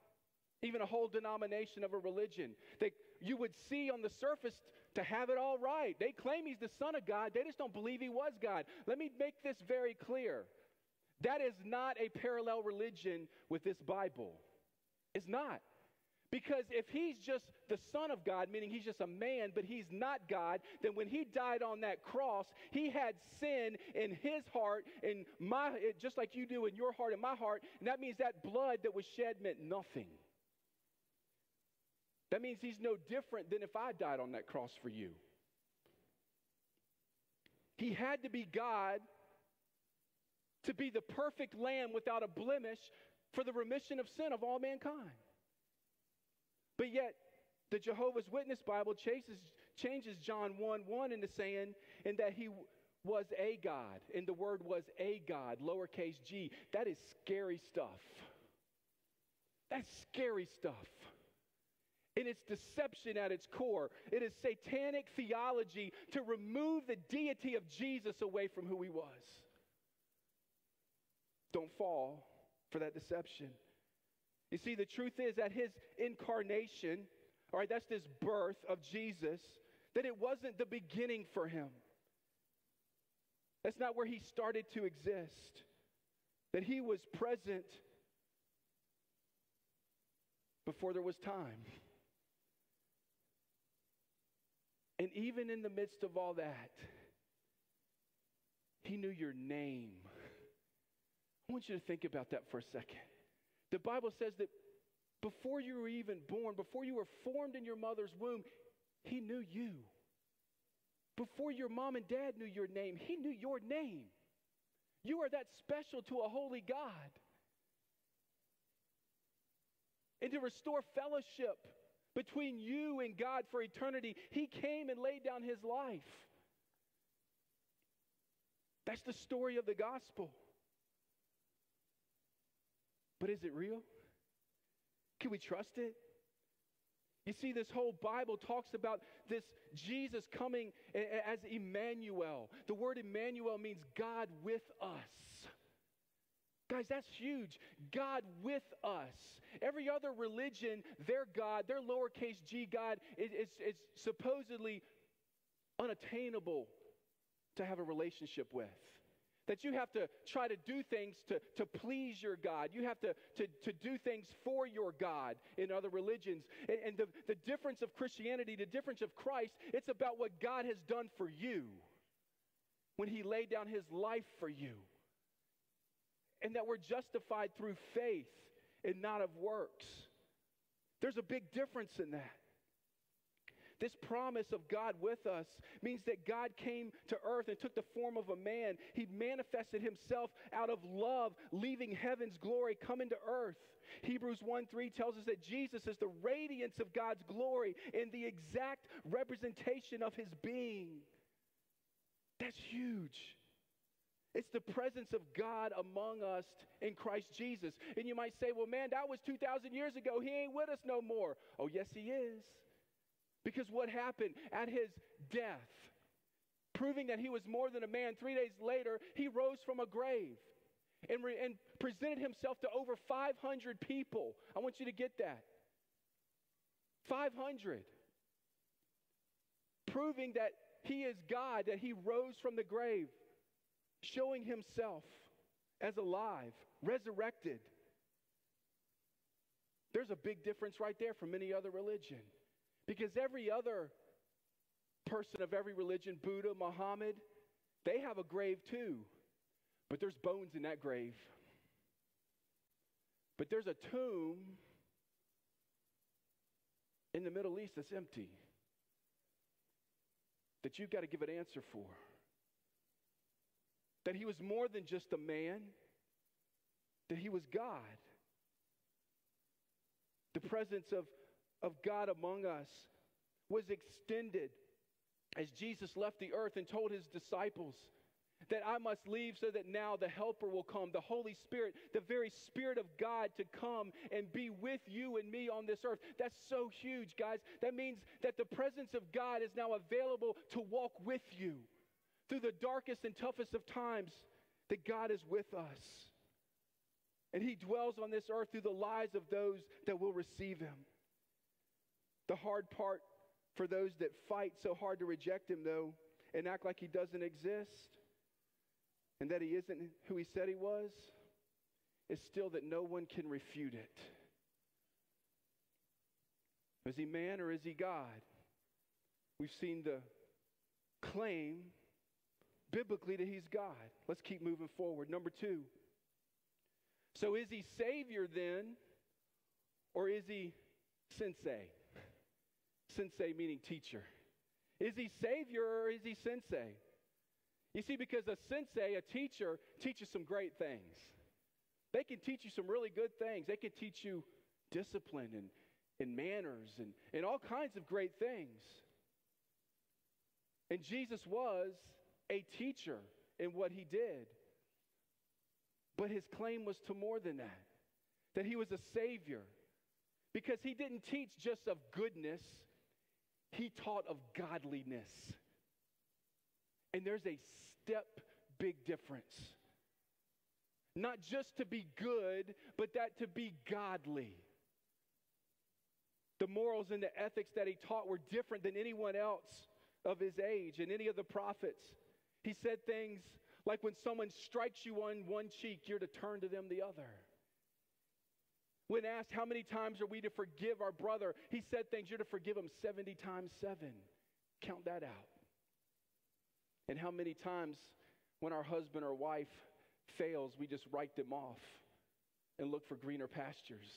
Even a whole denomination of a religion that you would see on the surface to have it all right. They claim he's the Son of God, they just don't believe he was God. Let me make this very clear. That is not a parallel religion with this Bible. It's not. Because if he's just the Son of God, meaning he's just a man, but he's not God, then when he died on that cross, he had sin in his heart, and my, just like you do in your heart and my heart, and that means that blood that was shed meant nothing. That means he's no different than if I died on that cross for you. He had to be God to be the perfect lamb without a blemish for the remission of sin of all mankind. But yet, the Jehovah's Witness Bible chases, changes John 1 1 into saying, in that he was a God, and the word was a God, lowercase g. That is scary stuff. That's scary stuff in its deception at its core. It is satanic theology to remove the deity of Jesus away from who he was. Don't fall for that deception. You see, the truth is that his incarnation, all right, that's this birth of Jesus, that it wasn't the beginning for him. That's not where he started to exist. That he was present before there was time. And even in the midst of all that, he knew your name. I want you to think about that for a second. The Bible says that before you were even born, before you were formed in your mother's womb, he knew you. Before your mom and dad knew your name, he knew your name. You are that special to a holy God. And to restore fellowship between you and God for eternity, he came and laid down his life. That's the story of the gospel. But is it real? Can we trust it? You see, this whole Bible talks about this Jesus coming as Emmanuel. The word Emmanuel means God with us. Guys, that's huge. God with us. Every other religion, their God, their lowercase g God, is, is, supposedly unattainable to have a relationship with. That you have to try to do things to, to please your God. You have to, to, to do things for your God in other religions. And, and the, the difference of Christianity, the difference of Christ, it's about what God has done for you when He laid down His life for you. And that we're justified through faith and not of works. There's a big difference in that. This promise of God with us means that God came to earth and took the form of a man. He manifested himself out of love, leaving heaven's glory, coming to earth. Hebrews 1 3 tells us that Jesus is the radiance of God's glory and the exact representation of his being. That's huge. It's the presence of God among us in Christ Jesus. And you might say, well, man, that was 2,000 years ago. He ain't with us no more. Oh, yes, he is. Because what happened at his death, proving that he was more than a man, three days later, he rose from a grave and, re- and presented himself to over 500 people. I want you to get that. 500. Proving that he is God, that he rose from the grave, showing himself as alive, resurrected. There's a big difference right there from any other religion. Because every other person of every religion, Buddha, Muhammad, they have a grave too. But there's bones in that grave. But there's a tomb in the Middle East that's empty that you've got to give an answer for. That he was more than just a man, that he was God. The presence of of God among us was extended as Jesus left the earth and told his disciples that I must leave so that now the Helper will come, the Holy Spirit, the very Spirit of God to come and be with you and me on this earth. That's so huge, guys. That means that the presence of God is now available to walk with you through the darkest and toughest of times, that God is with us. And He dwells on this earth through the lives of those that will receive Him. The hard part for those that fight so hard to reject him, though, and act like he doesn't exist and that he isn't who he said he was, is still that no one can refute it. Is he man or is he God? We've seen the claim biblically that he's God. Let's keep moving forward. Number two. So is he Savior then, or is he sensei? Sensei meaning teacher. Is he Savior or is he sensei? You see, because a sensei, a teacher, teaches some great things. They can teach you some really good things. They can teach you discipline and, and manners and, and all kinds of great things. And Jesus was a teacher in what he did. But his claim was to more than that that he was a savior. Because he didn't teach just of goodness, he taught of godliness. And there's a step big difference. Not just to be good, but that to be godly. The morals and the ethics that he taught were different than anyone else of his age and any of the prophets. He said things like when someone strikes you on one cheek, you're to turn to them the other. When asked how many times are we to forgive our brother, he said things, you're to forgive him 70 times 7. count that out. And how many times when our husband or wife fails, we just write them off and look for greener pastures.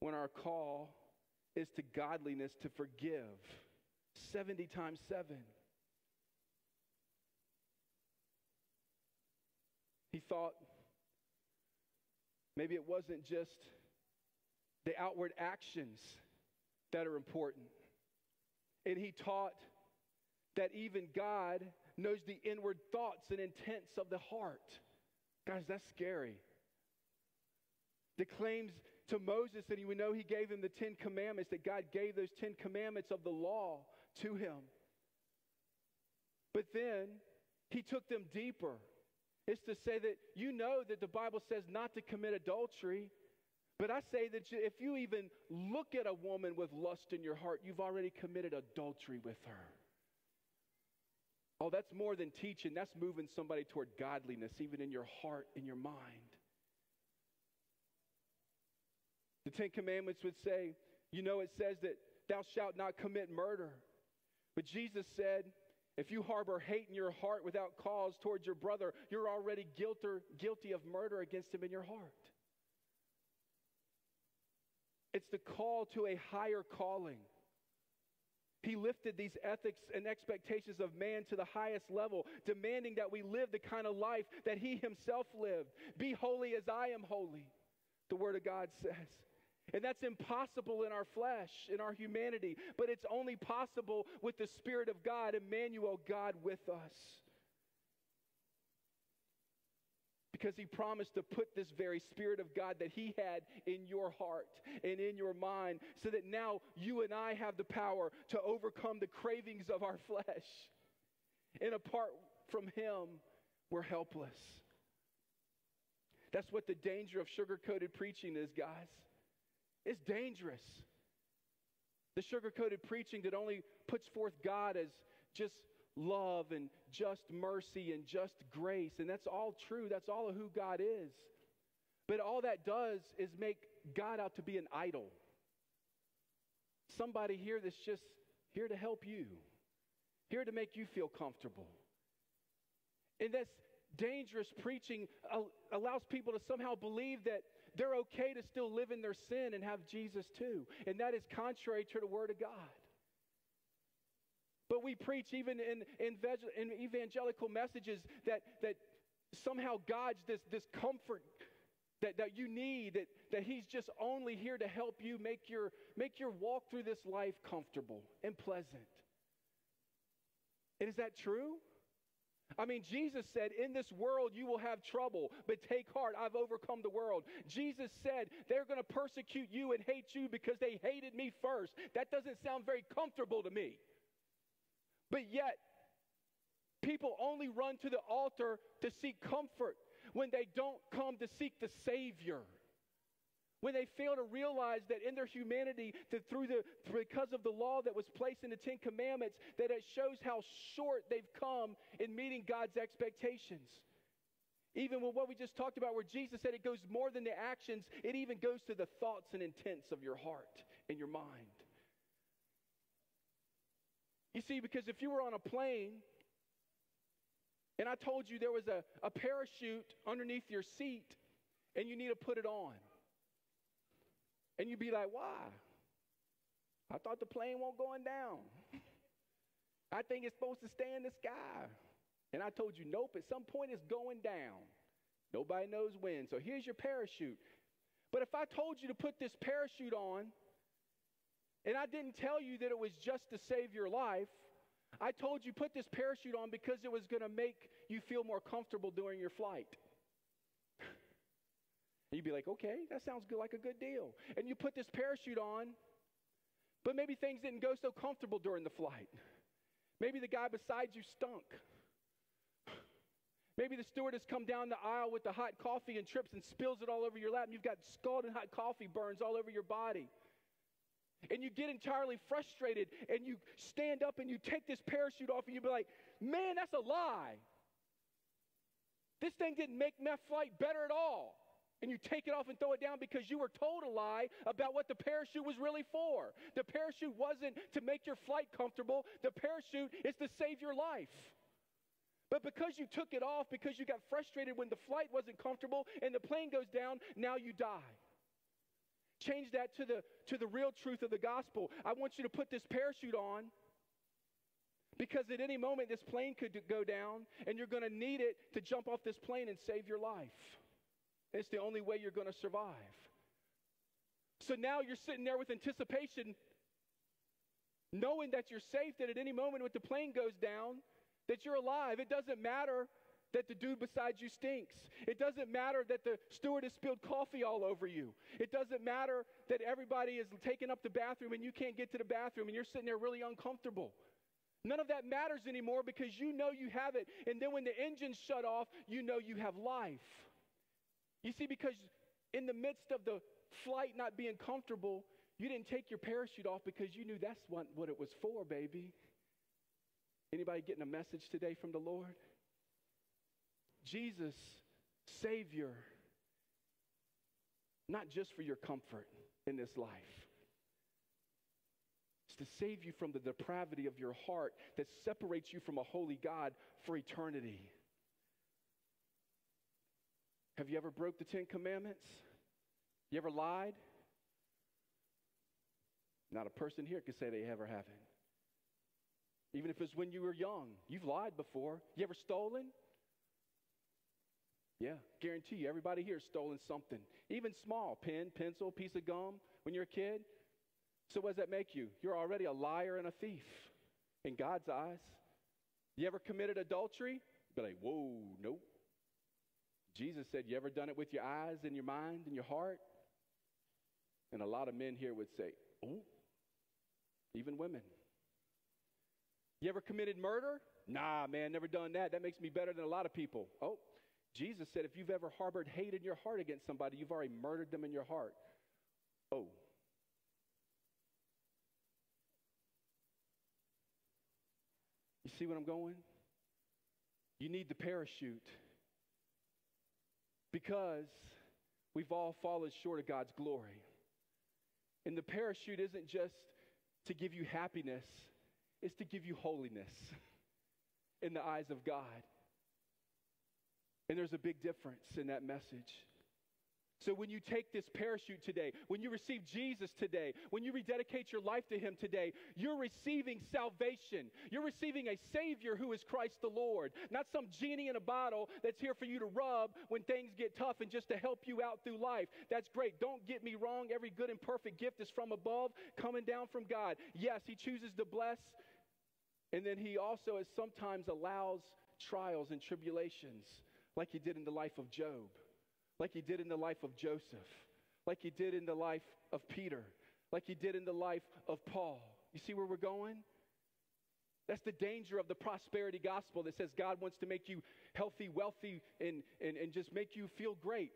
When our call is to godliness to forgive 70 times 7. He thought maybe it wasn't just the outward actions that are important. And he taught that even God knows the inward thoughts and intents of the heart. Guys, that's scary. The claims to Moses that he would know he gave him the Ten Commandments, that God gave those Ten Commandments of the law to him. But then he took them deeper. It's to say that you know that the Bible says not to commit adultery, but I say that if you even look at a woman with lust in your heart, you've already committed adultery with her. Oh, that's more than teaching. That's moving somebody toward godliness, even in your heart, in your mind. The Ten Commandments would say, you know, it says that thou shalt not commit murder. But Jesus said, if you harbor hate in your heart without cause towards your brother, you're already guilty of murder against him in your heart. It's the call to a higher calling. He lifted these ethics and expectations of man to the highest level, demanding that we live the kind of life that he himself lived. Be holy as I am holy, the Word of God says. And that's impossible in our flesh, in our humanity, but it's only possible with the Spirit of God, Emmanuel, God with us. Because he promised to put this very Spirit of God that he had in your heart and in your mind, so that now you and I have the power to overcome the cravings of our flesh. And apart from him, we're helpless. That's what the danger of sugar coated preaching is, guys. It's dangerous. The sugar coated preaching that only puts forth God as just love and just mercy and just grace. And that's all true. That's all of who God is. But all that does is make God out to be an idol. Somebody here that's just here to help you, here to make you feel comfortable. And that's dangerous preaching allows people to somehow believe that they're okay to still live in their sin and have Jesus too. And that is contrary to the Word of God. But we preach even in, in, in evangelical messages that, that somehow God's this, this comfort that, that you need, that, that He's just only here to help you make your, make your walk through this life comfortable and pleasant. And is that true? I mean, Jesus said, In this world you will have trouble, but take heart, I've overcome the world. Jesus said, They're going to persecute you and hate you because they hated me first. That doesn't sound very comfortable to me. But yet, people only run to the altar to seek comfort when they don't come to seek the Savior when they fail to realize that in their humanity that through the because of the law that was placed in the 10 commandments that it shows how short they've come in meeting God's expectations. Even with what we just talked about where Jesus said it goes more than the actions it even goes to the thoughts and intents of your heart and your mind. You see because if you were on a plane and I told you there was a, a parachute underneath your seat and you need to put it on and you'd be like, why? I thought the plane won't going down. I think it's supposed to stay in the sky. And I told you, nope, at some point it's going down. Nobody knows when. So here's your parachute. But if I told you to put this parachute on, and I didn't tell you that it was just to save your life, I told you put this parachute on because it was going to make you feel more comfortable during your flight. You'd be like, okay, that sounds good, like a good deal. And you put this parachute on, but maybe things didn't go so comfortable during the flight. Maybe the guy beside you stunk. Maybe the stewardess come down the aisle with the hot coffee and trips and spills it all over your lap, and you've got scalding hot coffee burns all over your body. And you get entirely frustrated, and you stand up and you take this parachute off, and you be like, man, that's a lie. This thing didn't make my flight better at all. And you take it off and throw it down because you were told a lie about what the parachute was really for. The parachute wasn't to make your flight comfortable, the parachute is to save your life. But because you took it off, because you got frustrated when the flight wasn't comfortable and the plane goes down, now you die. Change that to the, to the real truth of the gospel. I want you to put this parachute on because at any moment this plane could go down and you're going to need it to jump off this plane and save your life. It's the only way you're going to survive. So now you're sitting there with anticipation, knowing that you're safe, that at any moment when the plane goes down, that you're alive. It doesn't matter that the dude beside you stinks. It doesn't matter that the steward has spilled coffee all over you. It doesn't matter that everybody is taking up the bathroom and you can't get to the bathroom and you're sitting there really uncomfortable. None of that matters anymore because you know you have it. And then when the engines shut off, you know you have life. You see, because in the midst of the flight not being comfortable, you didn't take your parachute off because you knew that's what, what it was for, baby. Anybody getting a message today from the Lord? Jesus, Savior, not just for your comfort in this life. It's to save you from the depravity of your heart that separates you from a holy God for eternity. Have you ever broke the Ten Commandments? You ever lied? Not a person here can say they ever haven't. Even if it's when you were young, you've lied before. You ever stolen? Yeah, guarantee you, everybody here has stolen something, even small pen, pencil, piece of gum when you're a kid. So, what does that make you? You're already a liar and a thief in God's eyes. You ever committed adultery? Be like, whoa, nope. Jesus said, You ever done it with your eyes and your mind and your heart? And a lot of men here would say, Oh, even women. You ever committed murder? Nah, man, never done that. That makes me better than a lot of people. Oh, Jesus said if you've ever harbored hate in your heart against somebody, you've already murdered them in your heart. Oh. You see what I'm going? You need the parachute because we've all fallen short of God's glory. And the parachute isn't just to give you happiness, it's to give you holiness in the eyes of God. And there's a big difference in that message. So, when you take this parachute today, when you receive Jesus today, when you rededicate your life to Him today, you're receiving salvation. You're receiving a Savior who is Christ the Lord, not some genie in a bottle that's here for you to rub when things get tough and just to help you out through life. That's great. Don't get me wrong. Every good and perfect gift is from above, coming down from God. Yes, He chooses to bless and then he also sometimes allows trials and tribulations, like he did in the life of Job, like he did in the life of Joseph, like he did in the life of Peter, like he did in the life of Paul. You see where we're going? That's the danger of the prosperity gospel that says God wants to make you healthy, wealthy, and, and, and just make you feel great.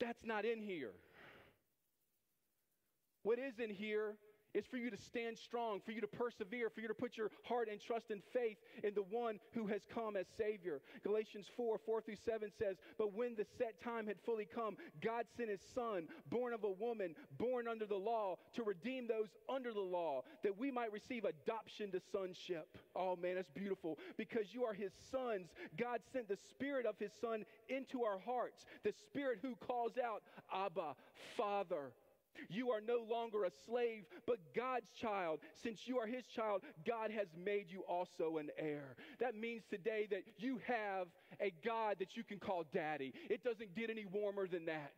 That's not in here. What is in here is for you to stand strong, for you to persevere, for you to put your heart and trust and faith in the one who has come as Savior. Galatians 4 4 through 7 says, But when the set time had fully come, God sent his Son, born of a woman, born under the law, to redeem those under the law, that we might receive adoption to sonship. Oh man, that's beautiful. Because you are his sons, God sent the Spirit of his Son into our hearts, the Spirit who calls out, Abba, Father. You are no longer a slave, but God's child. Since you are his child, God has made you also an heir. That means today that you have a God that you can call daddy. It doesn't get any warmer than that.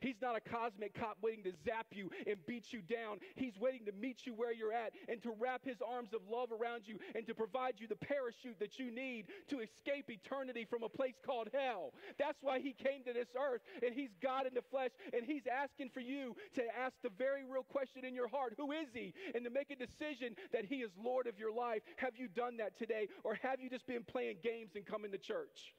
He's not a cosmic cop waiting to zap you and beat you down. He's waiting to meet you where you're at and to wrap his arms of love around you and to provide you the parachute that you need to escape eternity from a place called hell. That's why he came to this earth and he's God in the flesh and he's asking for you to ask the very real question in your heart who is he? And to make a decision that he is Lord of your life. Have you done that today or have you just been playing games and coming to church?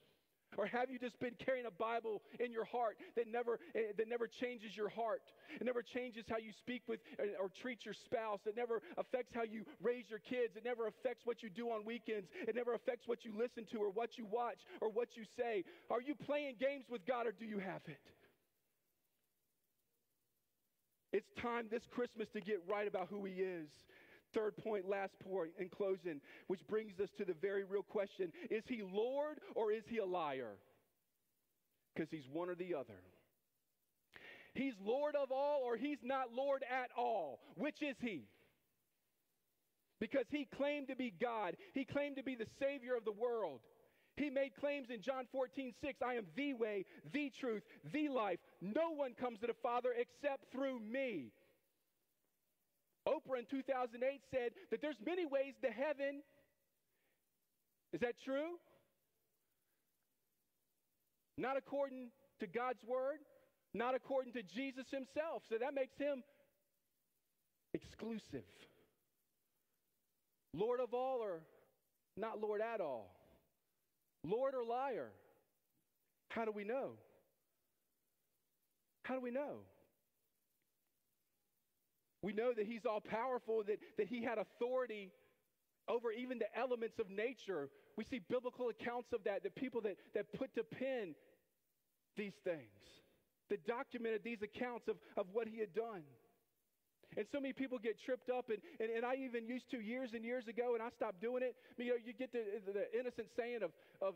Or have you just been carrying a Bible in your heart that never, eh, that never changes your heart? It never changes how you speak with eh, or treat your spouse. It never affects how you raise your kids. It never affects what you do on weekends. It never affects what you listen to or what you watch or what you say. Are you playing games with God or do you have it? It's time this Christmas to get right about who He is. Third point, last point in closing, which brings us to the very real question Is he Lord or is he a liar? Because he's one or the other. He's Lord of all or he's not Lord at all. Which is he? Because he claimed to be God, he claimed to be the Savior of the world. He made claims in John 14, 6, I am the way, the truth, the life. No one comes to the Father except through me. Oprah in 2008 said that there's many ways to heaven. Is that true? Not according to God's word, not according to Jesus himself. So that makes him exclusive. Lord of all or not Lord at all? Lord or liar? How do we know? How do we know? We know that he's all powerful, that, that he had authority over even the elements of nature. We see biblical accounts of that, the people that, that put to pen these things, that documented these accounts of, of what he had done. And so many people get tripped up, and, and, and I even used to years and years ago, and I stopped doing it. You know, you get the, the innocent saying of, of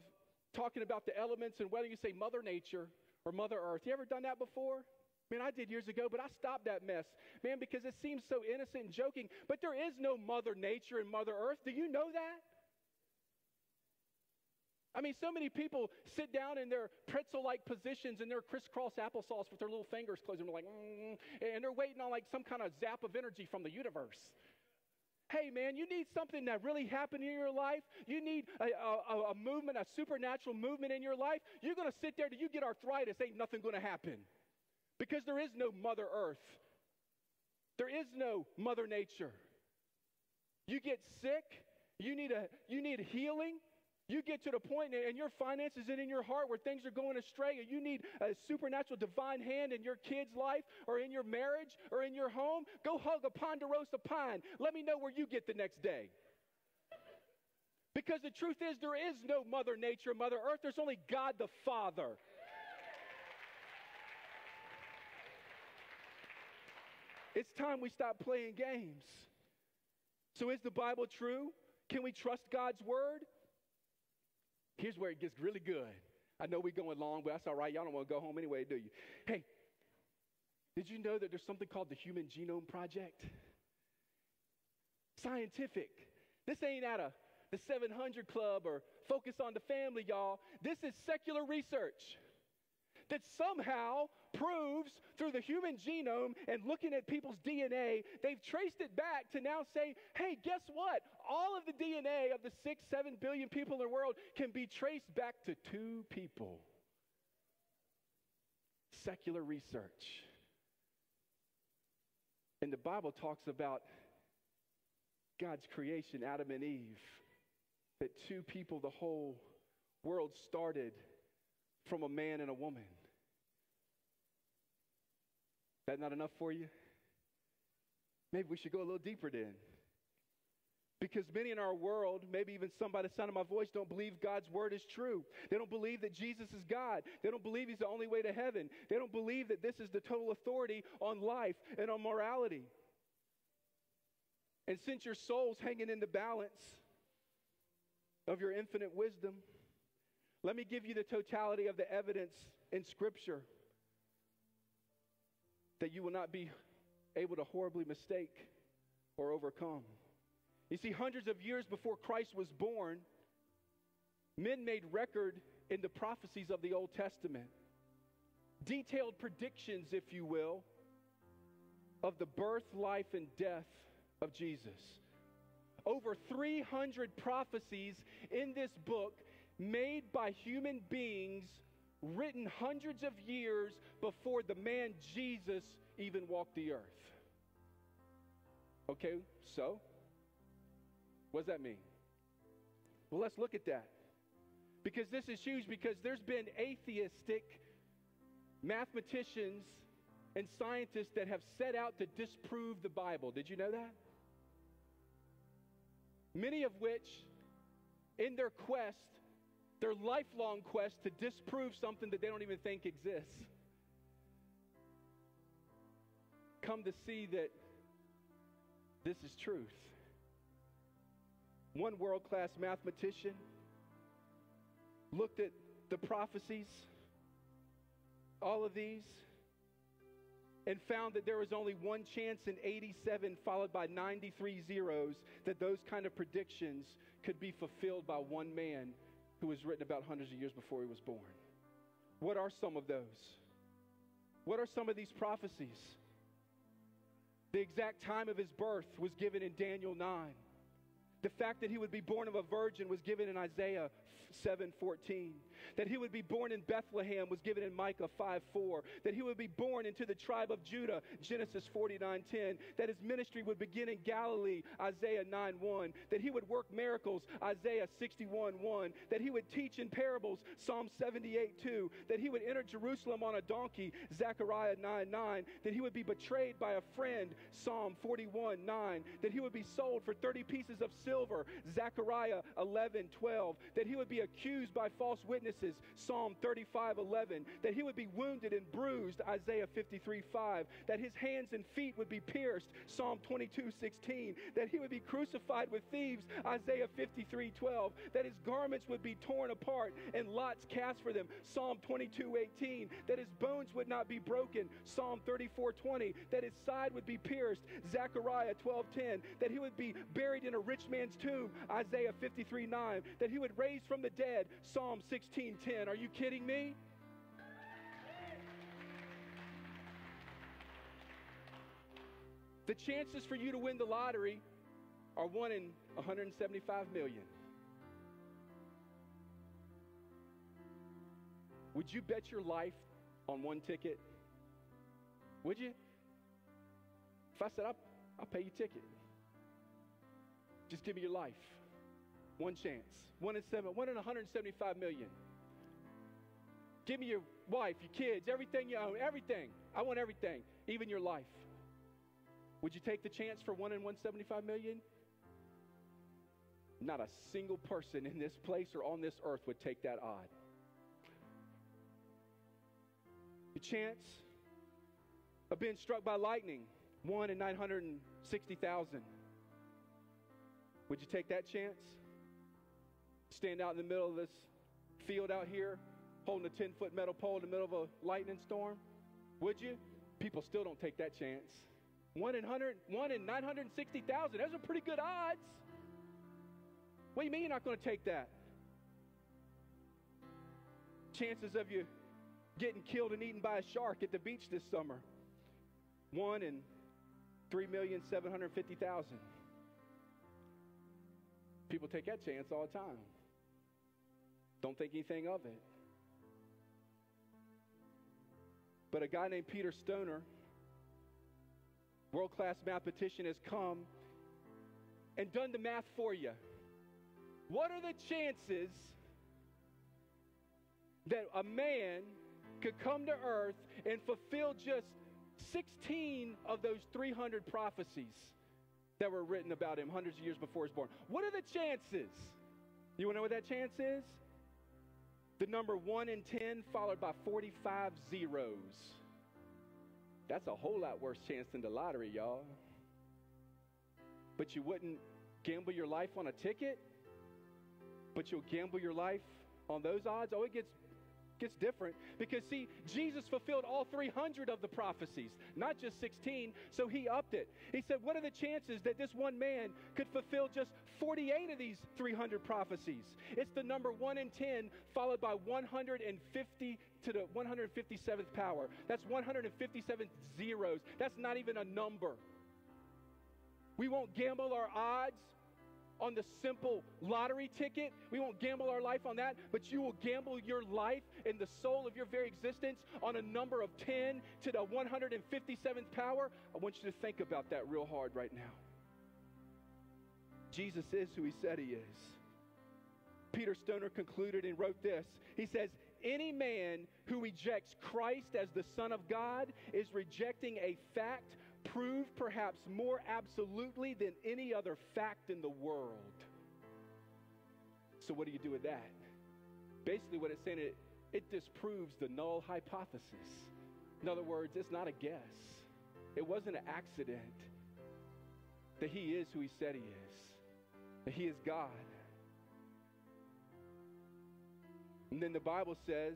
talking about the elements and whether you say Mother Nature or Mother Earth. You ever done that before? Man, I did years ago, but I stopped that mess, man, because it seems so innocent and joking. But there is no Mother Nature and Mother Earth. Do you know that? I mean, so many people sit down in their pretzel like positions in their crisscross applesauce with their little fingers closed and they're like, mm, and they're waiting on like some kind of zap of energy from the universe. Hey, man, you need something that really happened in your life. You need a, a, a movement, a supernatural movement in your life. You're going to sit there till you get arthritis. Ain't nothing going to happen. Because there is no Mother Earth, there is no Mother Nature. You get sick, you need, a, you need healing. You get to the point in your finances and in your heart where things are going astray, and you need a supernatural divine hand in your kid's life or in your marriage or in your home. Go hug a ponderosa pine. Let me know where you get the next day. Because the truth is, there is no Mother Nature, Mother Earth. There's only God the Father. It's time we stop playing games. So, is the Bible true? Can we trust God's word? Here's where it gets really good. I know we're going long, but that's all right. Y'all don't want to go home anyway, do you? Hey, did you know that there's something called the Human Genome Project? Scientific. This ain't at a the 700 Club or Focus on the Family, y'all. This is secular research that somehow proves through the human genome and looking at people's DNA, they've traced it back to now say, hey, guess what? All of the DNA of the six, seven billion people in the world can be traced back to two people. Secular research. And the Bible talks about God's creation, Adam and Eve, that two people, the whole world started from a man and a woman. That not enough for you? Maybe we should go a little deeper then. Because many in our world, maybe even some by the sound of my voice, don't believe God's word is true. They don't believe that Jesus is God. They don't believe He's the only way to heaven. They don't believe that this is the total authority on life and on morality. And since your soul's hanging in the balance of your infinite wisdom, let me give you the totality of the evidence in Scripture that you will not be able to horribly mistake or overcome. You see, hundreds of years before Christ was born, men made record in the prophecies of the Old Testament, detailed predictions, if you will, of the birth, life, and death of Jesus. Over 300 prophecies in this book made by human beings, written hundreds of years before the man Jesus even walked the earth. Okay, so what does that mean? Well, let's look at that. because this is huge because there's been atheistic mathematicians and scientists that have set out to disprove the Bible. Did you know that? Many of which, in their quest, their lifelong quest to disprove something that they don't even think exists, come to see that this is truth. One world class mathematician looked at the prophecies, all of these, and found that there was only one chance in 87, followed by 93 zeros, that those kind of predictions could be fulfilled by one man who was written about hundreds of years before he was born. What are some of those? What are some of these prophecies? The exact time of his birth was given in Daniel 9. The fact that he would be born of a virgin was given in Isaiah 7:14. That he would be born in Bethlehem was given in Micah 5:4. That he would be born into the tribe of Judah, Genesis 49:10. That his ministry would begin in Galilee, Isaiah 9:1. That he would work miracles, Isaiah 61:1. That he would teach in parables, Psalm 78:2. That he would enter Jerusalem on a donkey, Zechariah 9:9. That he would be betrayed by a friend, Psalm 41:9. That he would be sold for 30 pieces of silver, Zechariah 11:12. That he would be accused by false witnesses, Psalm 35 11, that he would be wounded and bruised, Isaiah 53 5, that his hands and feet would be pierced, Psalm 22 16, that he would be crucified with thieves, Isaiah 53 12, that his garments would be torn apart and lots cast for them, Psalm 22 18, that his bones would not be broken, Psalm 34 20, that his side would be pierced, Zechariah 12 10, that he would be buried in a rich man's tomb, Isaiah 53 9, that he would raise from the dead, Psalm 16 10. Are you kidding me? The chances for you to win the lottery are 1 in 175 million. Would you bet your life on one ticket? Would you? If I said, I'll, I'll pay you ticket, just give me your life. One chance. One in seven. One in 175 million. Give me your wife, your kids, everything you own, everything. I want everything, even your life. Would you take the chance for one in 175 million? Not a single person in this place or on this earth would take that odd. The chance of being struck by lightning, one in 960,000. Would you take that chance? Stand out in the middle of this field out here, holding a 10 foot metal pole in the middle of a lightning storm? Would you? People still don't take that chance. One in, 100, one in 960,000. Those are pretty good odds. What do you mean you're not going to take that? Chances of you getting killed and eaten by a shark at the beach this summer. One in 3,750,000. People take that chance all the time. Don't think anything of it. But a guy named Peter Stoner, world class mathematician, has come and done the math for you. What are the chances that a man could come to earth and fulfill just 16 of those 300 prophecies that were written about him hundreds of years before he was born? What are the chances? You want to know what that chance is? The number 1 in 10 followed by 45 zeros. That's a whole lot worse chance than the lottery, y'all. But you wouldn't gamble your life on a ticket? But you'll gamble your life on those odds? Oh, it gets gets different because see jesus fulfilled all 300 of the prophecies not just 16 so he upped it. He said what are the chances that this one man could fulfill just 48 of these 300 prophecies? It's the number 1 in 10 followed by 150 to the 157th power. That's 157 zeros. That's not even a number. We won't gamble our odds on the simple lottery ticket. We won't gamble our life on that, but you will gamble your life and the soul of your very existence on a number of 10 to the 157th power. I want you to think about that real hard right now. Jesus is who he said he is. Peter Stoner concluded and wrote this. He says, Any man who rejects Christ as the Son of God is rejecting a fact proved perhaps more absolutely than any other fact in the world. So, what do you do with that? Basically, what it's saying, it, disproves the null hypothesis. In other words, it's not a guess, it wasn't an accident that he is who he said he is, that he is God. And then the Bible says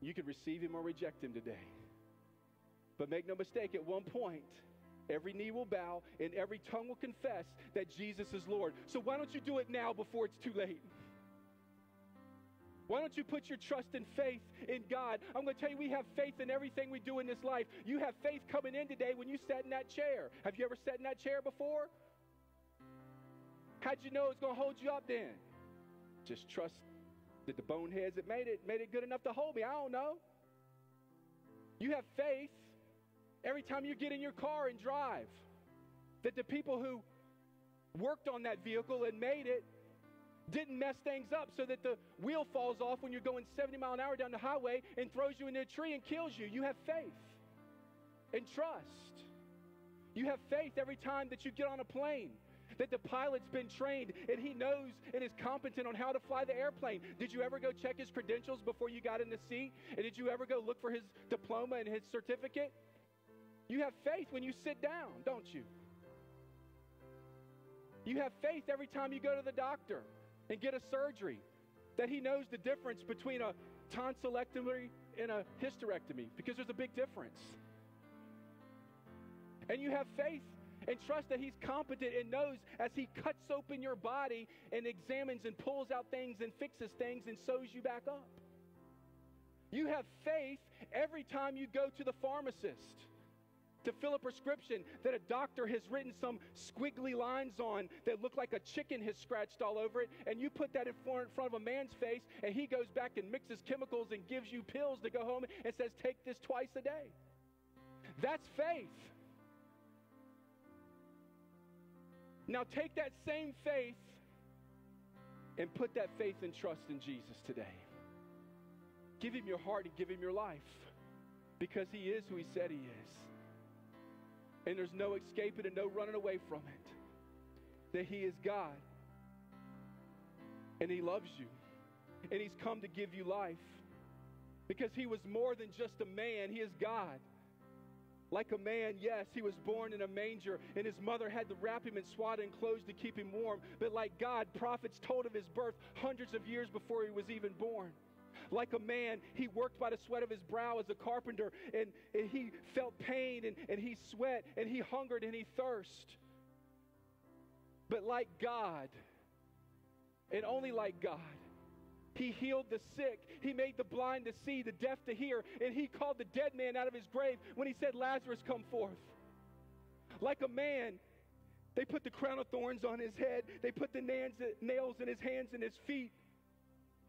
you could receive him or reject him today. But make no mistake, at one point, every knee will bow and every tongue will confess that Jesus is Lord. So why don't you do it now before it's too late? Why don't you put your trust and faith in God? I'm going to tell you, we have faith in everything we do in this life. You have faith coming in today when you sat in that chair. Have you ever sat in that chair before? How'd you know it's going to hold you up then? Just trust that the boneheads that made it made it good enough to hold me. I don't know. You have faith every time you get in your car and drive that the people who worked on that vehicle and made it didn't mess things up so that the wheel falls off when you're going 70 mile an hour down the highway and throws you into a tree and kills you. You have faith and trust. You have faith every time that you get on a plane that the pilot's been trained and he knows and is competent on how to fly the airplane. Did you ever go check his credentials before you got in the seat? And did you ever go look for his diploma and his certificate? You have faith when you sit down, don't you? You have faith every time you go to the doctor and get a surgery that he knows the difference between a tonsillectomy and a hysterectomy because there's a big difference. And you have faith and trust that He's competent and knows as He cuts open your body and examines and pulls out things and fixes things and sews you back up. You have faith every time you go to the pharmacist to fill a prescription that a doctor has written some squiggly lines on that look like a chicken has scratched all over it, and you put that in front of a man's face, and he goes back and mixes chemicals and gives you pills to go home and says, Take this twice a day. That's faith. Now take that same faith and put that faith and trust in Jesus today. Give him your heart and give him your life because he is who he said he is. And there's no escaping and no running away from it. That he is God and he loves you and he's come to give you life because he was more than just a man, he is God. Like a man, yes, he was born in a manger, and his mother had to wrap him in swaddling clothes to keep him warm. But like God, prophets told of his birth hundreds of years before he was even born. Like a man, he worked by the sweat of his brow as a carpenter, and, and he felt pain, and, and he sweat, and he hungered, and he thirst. But like God, and only like God, he healed the sick. He made the blind to see, the deaf to hear, and he called the dead man out of his grave when he said, Lazarus, come forth. Like a man, they put the crown of thorns on his head, they put the nails in his hands and his feet,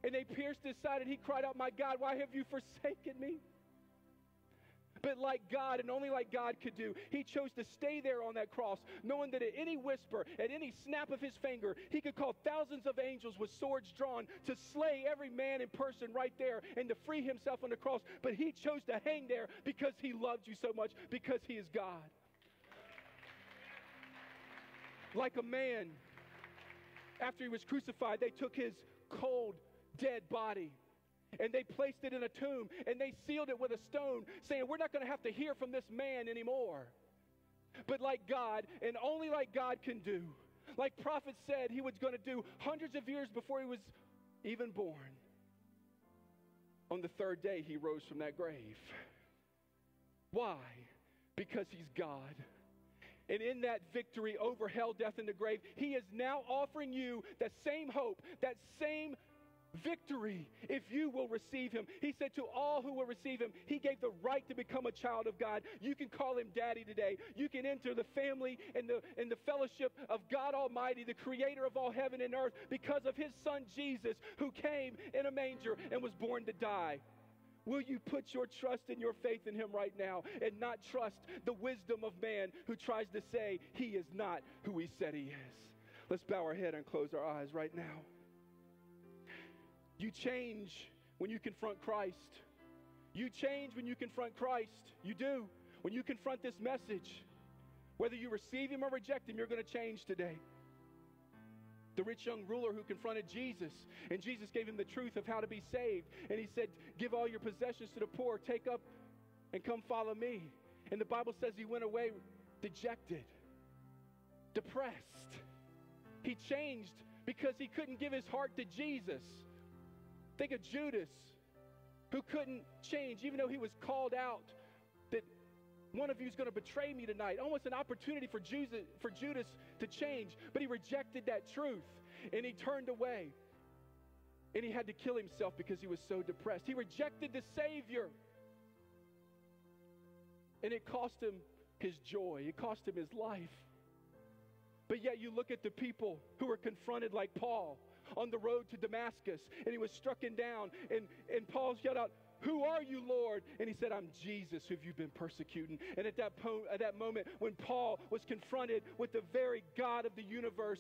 and they pierced his side, and he cried out, My God, why have you forsaken me? But like God, and only like God could do, he chose to stay there on that cross, knowing that at any whisper, at any snap of his finger, he could call thousands of angels with swords drawn to slay every man and person right there and to free himself on the cross. But he chose to hang there because he loved you so much, because he is God. Like a man, after he was crucified, they took his cold, dead body and they placed it in a tomb and they sealed it with a stone, saying, We're not going to have to hear from this man anymore. But like God, and only like God can do, like prophet said he was going to do hundreds of years before he was even born. On the third day, he rose from that grave. Why? Because he's God. And in that victory over hell, death, and the grave, he is now offering you that same hope, that same victory if you will receive him. He said to all who will receive him, he gave the right to become a child of God. You can call him daddy today. You can enter the family and the, and the fellowship of God Almighty, the creator of all heaven and earth, because of his son Jesus, who came in a manger and was born to die. Will you put your trust and your faith in him right now and not trust the wisdom of man who tries to say he is not who he said he is? Let's bow our head and close our eyes right now. You change when you confront Christ. You change when you confront Christ. You do. When you confront this message, whether you receive Him or reject Him, you're going to change today. The rich young ruler who confronted Jesus, and Jesus gave him the truth of how to be saved. And he said, Give all your possessions to the poor, take up and come follow me. And the Bible says he went away dejected, depressed. He changed because he couldn't give his heart to Jesus. Think of Judas, who couldn't change, even though he was called out that one of you is going to betray me tonight. Almost an opportunity for Judas, for Judas to change, but he rejected that truth and he turned away. And he had to kill himself because he was so depressed. He rejected the Savior. And it cost him his joy, it cost him his life. But yet, you look at the people who were confronted, like Paul, on the road to Damascus, and he was struck down. And, and Paul yelled out, Who are you, Lord? And he said, I'm Jesus, who you've been persecuting. And at that, po- at that moment, when Paul was confronted with the very God of the universe,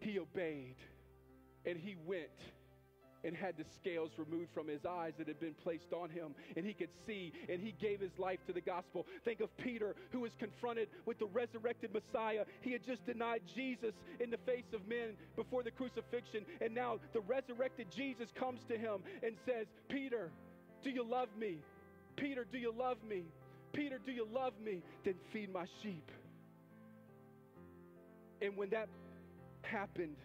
he obeyed and he went and had the scales removed from his eyes that had been placed on him, and he could see, and he gave his life to the gospel. Think of Peter, who was confronted with the resurrected Messiah. He had just denied Jesus in the face of men before the crucifixion, and now the resurrected Jesus comes to him and says, Peter, do you love me? Peter, do you love me? Peter, do you love me? Then feed my sheep. And when that happened,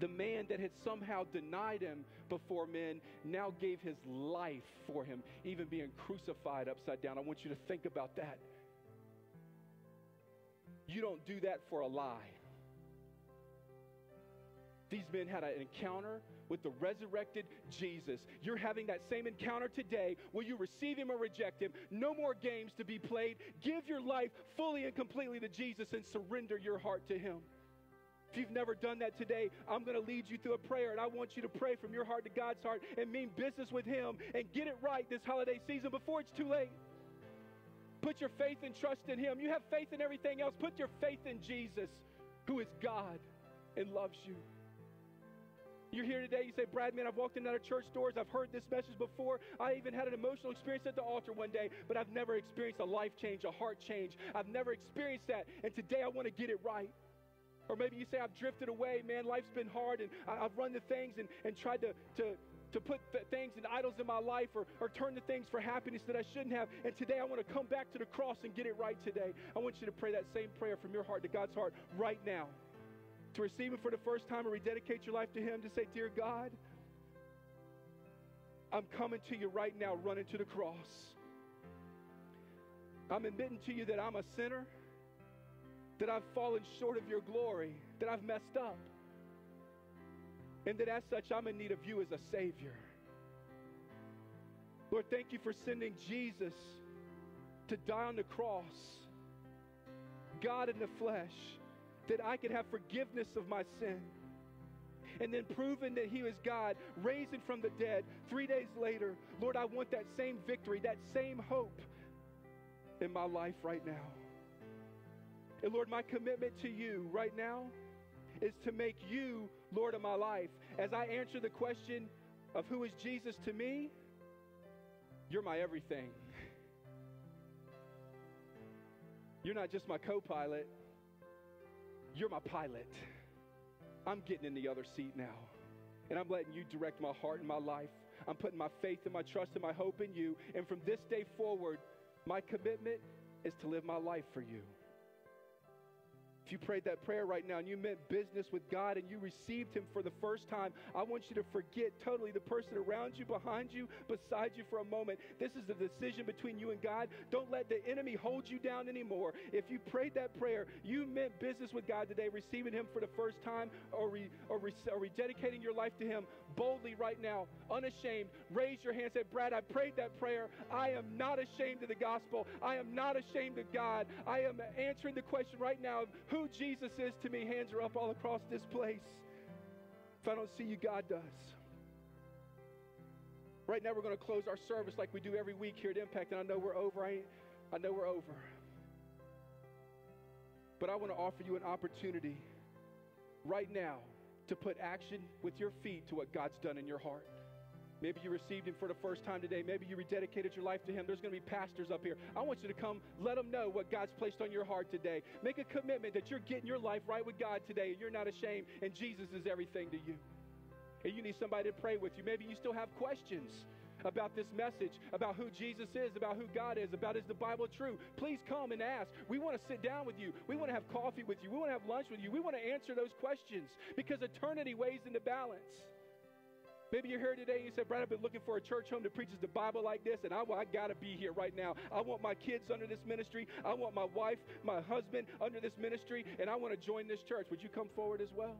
the man that had somehow denied him before men now gave his life for him, even being crucified upside down. I want you to think about that. You don't do that for a lie. These men had an encounter with the resurrected Jesus. You're having that same encounter today. Will you receive him or reject him? No more games to be played. Give your life fully and completely to Jesus and surrender your heart to him. If you've never done that today, I'm going to lead you through a prayer, and I want you to pray from your heart to God's heart and mean business with Him and get it right this holiday season before it's too late. Put your faith and trust in Him. You have faith in everything else. Put your faith in Jesus, who is God and loves you. You're here today, you say, Brad, man, I've walked in other church doors. I've heard this message before. I even had an emotional experience at the altar one day, but I've never experienced a life change, a heart change. I've never experienced that. And today I want to get it right. Or maybe you say, I've drifted away, man, life's been hard, and I, have run the things and, and tried to, to, to put things and idols in my life or, or turn to things for happiness that I shouldn't have. And today I want to come back to the cross and get it right today. I want you to pray that same prayer from your heart to God's heart right now. To receive Him for the first time and rededicate your life to Him, to say, Dear God, I'm coming to you right now, running to the cross. I'm admitting to you that I'm a sinner that I've fallen short of your glory, that I've messed up, and that as such I'm in need of you as a Savior. Lord, thank you for sending Jesus to die on the cross, God in the flesh, that I could have forgiveness of my sin. And then proving that He was God, raising from the dead three days later. Lord, I want that same victory, that same hope in my life right now. And Lord, my commitment to you right now is to make you Lord of my life. As I answer the question of who is Jesus to me, you're my everything. You're not just my co pilot, you're my pilot. I'm getting in the other seat now. And I'm letting you direct my heart and my life. I'm putting my faith and my trust and my hope in you. And from this day forward, my commitment is to live my life for you. If you prayed that prayer right now and you meant business with God and you received Him for the first time, I want you to forget totally the person around you, behind you, beside you for a moment. This is the decision between you and God. Don't let the enemy hold you down anymore. If you prayed that prayer, you meant business with God today, receiving Him for the first time or, re, or, re, or rededicating your life to Him boldly right now, unashamed. Raise your hand. Say, Brad, I prayed that prayer. I am not ashamed of the gospel. I am not ashamed of God. I am answering the question right now of who Jesus is to me, hands are up all across this place. If I don't see you, God does. Right now, we're going to close our service like we do every week here at Impact, and I know we're over. I, I know we're over. But I want to offer you an opportunity right now to put action with your feet to what God's done in your heart. Maybe you received Him for the first time today. Maybe you rededicated your life to Him. There's going to be pastors up here. I want you to come, let them know what God's placed on your heart today. Make a commitment that you're getting your life right with God today and you're not ashamed and Jesus is everything to you. And you need somebody to pray with you. Maybe you still have questions about this message, about who Jesus is, about who God is, about is the Bible true, please come and ask. We want to sit down with you. We want to have coffee with you. We want to have lunch with you. We want to answer those questions because eternity weighs in the balance. Maybe you're here today and you said, Brad, I've been looking for a church home that preaches the Bible like this, and I, I got to be here right now. I want my kids under this ministry. I want my wife, my husband under this ministry, and I want to join this church. Would you come forward as well?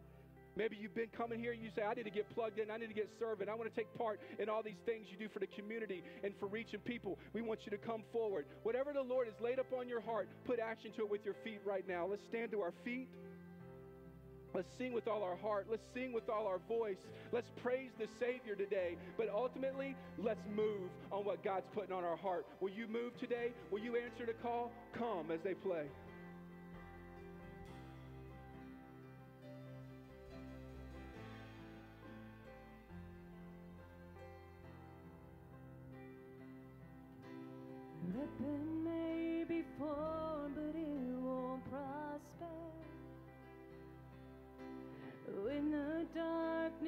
Maybe you've been coming here and you say, I need to get plugged in, I need to get serving, I want to take part in all these things you do for the community and for reaching people. We want you to come forward. Whatever the Lord has laid upon your heart, put action to it with your feet right now. Let's stand to our feet. Let's sing with all our heart. Let's sing with all our voice. Let's praise the Savior today. But ultimately, let's move on what God's putting on our heart. Will you move today? Will you answer the call? Come as they play.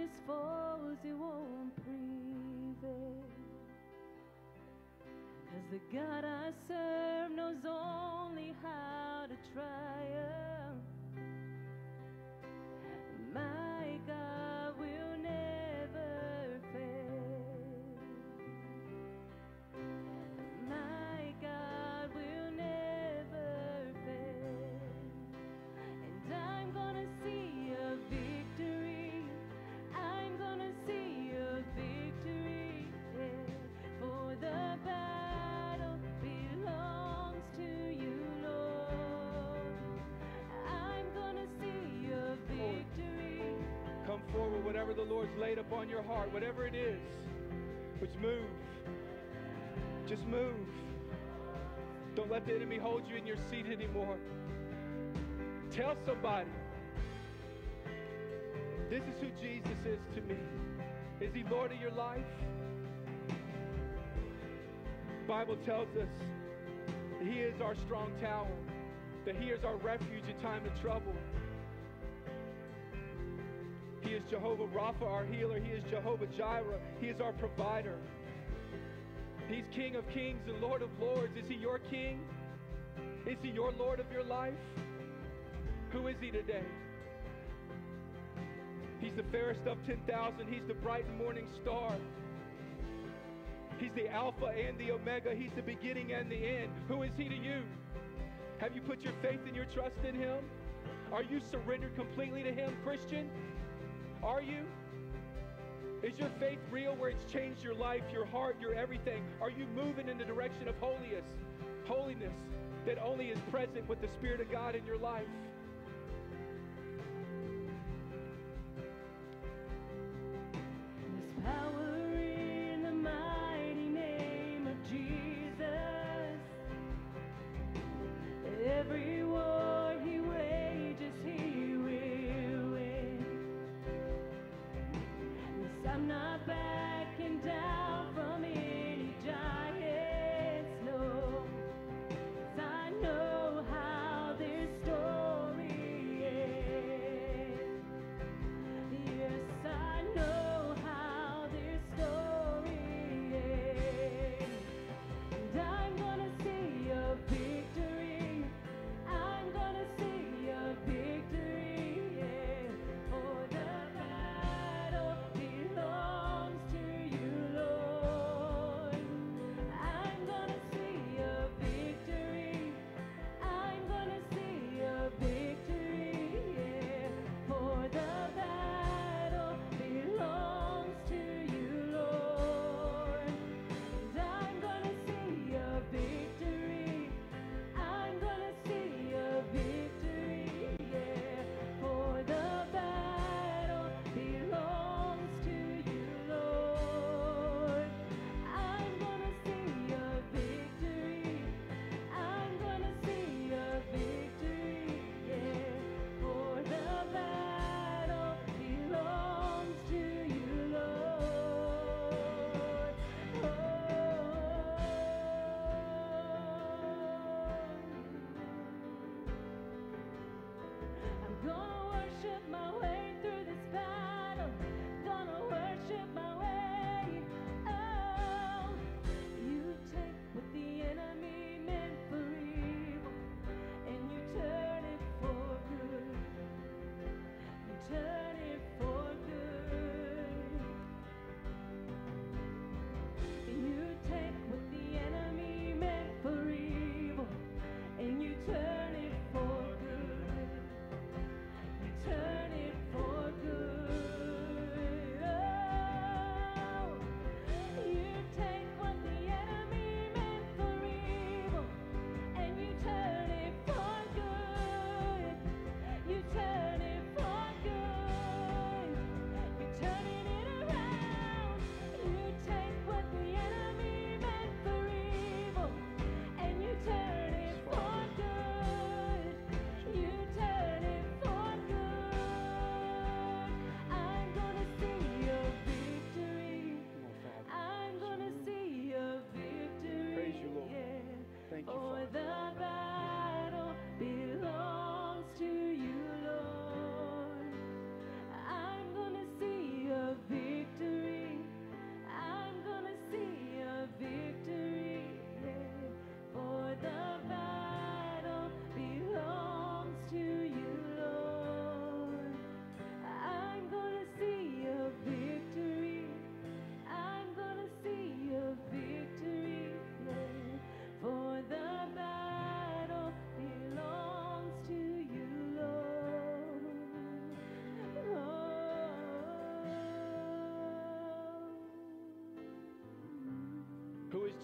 Darkness falls, it won't prevail. Cause the God I serve knows only how to triumph. My the Lord's laid upon your heart, whatever it is. Just move. Just move. Don't let the enemy hold you in your seat anymore. Tell somebody. This is who Jesus is to me. Is he Lord of your life? Bible tells us he is our strong tower, that he is our refuge in time of trouble. He is Jehovah Rapha, our healer. He is Jehovah Jireh. He is our provider. He's King of kings and Lord of lords. Is he your king? Is he your Lord of your life? Who is he today? He's the fairest of 10,000. He's the bright morning star. He's the Alpha and the Omega. He's the beginning and the end. Who is he to you? Have you put your faith and your trust in him? Are you surrendered completely to him, Christian? Are you? Is your faith real where it's changed your life, your heart, your everything? Are you moving in the direction of holiness? Holiness that only is present with the Spirit of God in your life. Power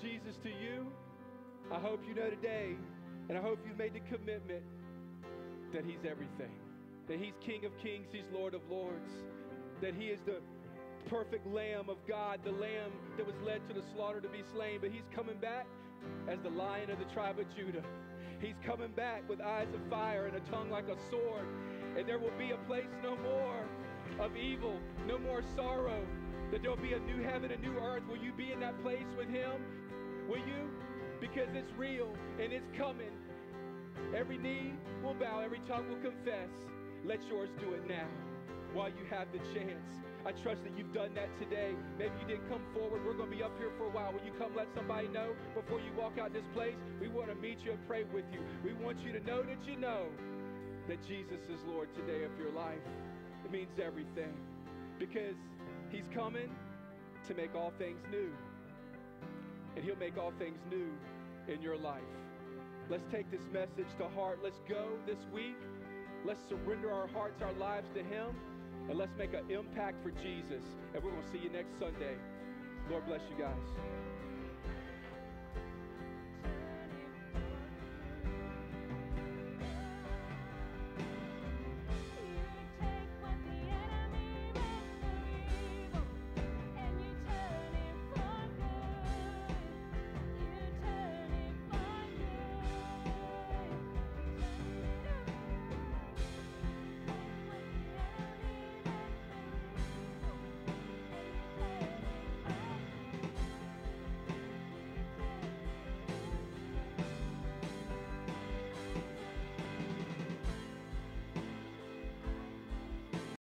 Jesus to you, I hope you know today, and I hope you've made the commitment that He's everything. That He's King of kings, He's Lord of lords. That He is the perfect Lamb of God, the Lamb that was led to the slaughter to be slain. But He's coming back as the Lion of the tribe of Judah. He's coming back with eyes of fire and a tongue like a sword. And there will be a place no more of evil, no more sorrow. That there'll be a new heaven, and a new earth. Will you be in that place with Him? Will you? Because it's real and it's coming. Every knee will bow, every tongue will confess. Let yours do it now while you have the chance. I trust that you've done that today. Maybe you didn't come forward. We're going to be up here for a while. Will you come let somebody know before you walk out this place? We want to meet you and pray with you. We want you to know that you know that Jesus is Lord today of your life. It means everything because He's coming to make all things new. And He'll make all things new in your life. Let's take this message to heart. Let's go this week. Let's surrender our hearts, our lives to Him, and let's make an impact for Jesus. And we're going to see you next Sunday. Lord bless you guys.